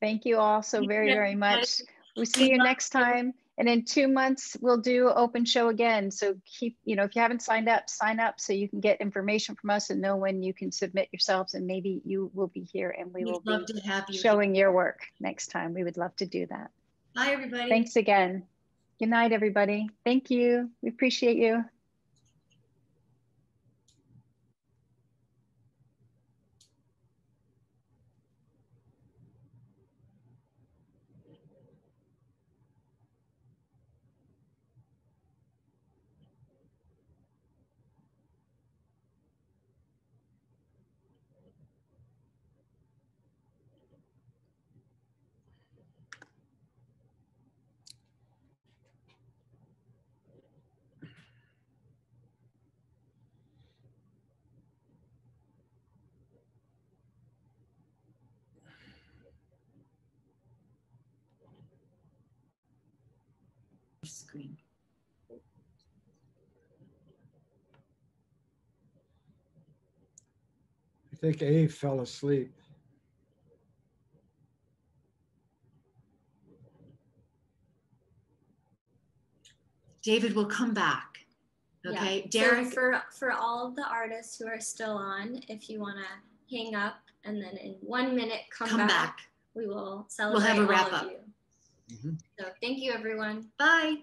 [SPEAKER 2] Thank you all so very, very much. We'll see you next time. And in two months, we'll do open show again. So keep, you know, if you haven't signed up, sign up so you can get information from us and know when you can submit yourselves. And maybe you will be here and we
[SPEAKER 1] We'd
[SPEAKER 2] will
[SPEAKER 1] love
[SPEAKER 2] be
[SPEAKER 1] to have you.
[SPEAKER 2] showing your work next time. We would love to do that.
[SPEAKER 1] Bye, everybody.
[SPEAKER 2] Thanks again. Good night, everybody. Thank you. We appreciate you.
[SPEAKER 1] screen.
[SPEAKER 8] I think A fell asleep.
[SPEAKER 1] David will come back. Okay, yeah. Derek.
[SPEAKER 3] So for for all of the artists who are still on, if you want to hang up, and then in one minute come,
[SPEAKER 1] Come
[SPEAKER 3] back.
[SPEAKER 1] back.
[SPEAKER 3] We will celebrate.
[SPEAKER 1] We'll have a wrap
[SPEAKER 3] of
[SPEAKER 1] up.
[SPEAKER 3] you. Mm-hmm. So thank you, everyone.
[SPEAKER 1] Bye.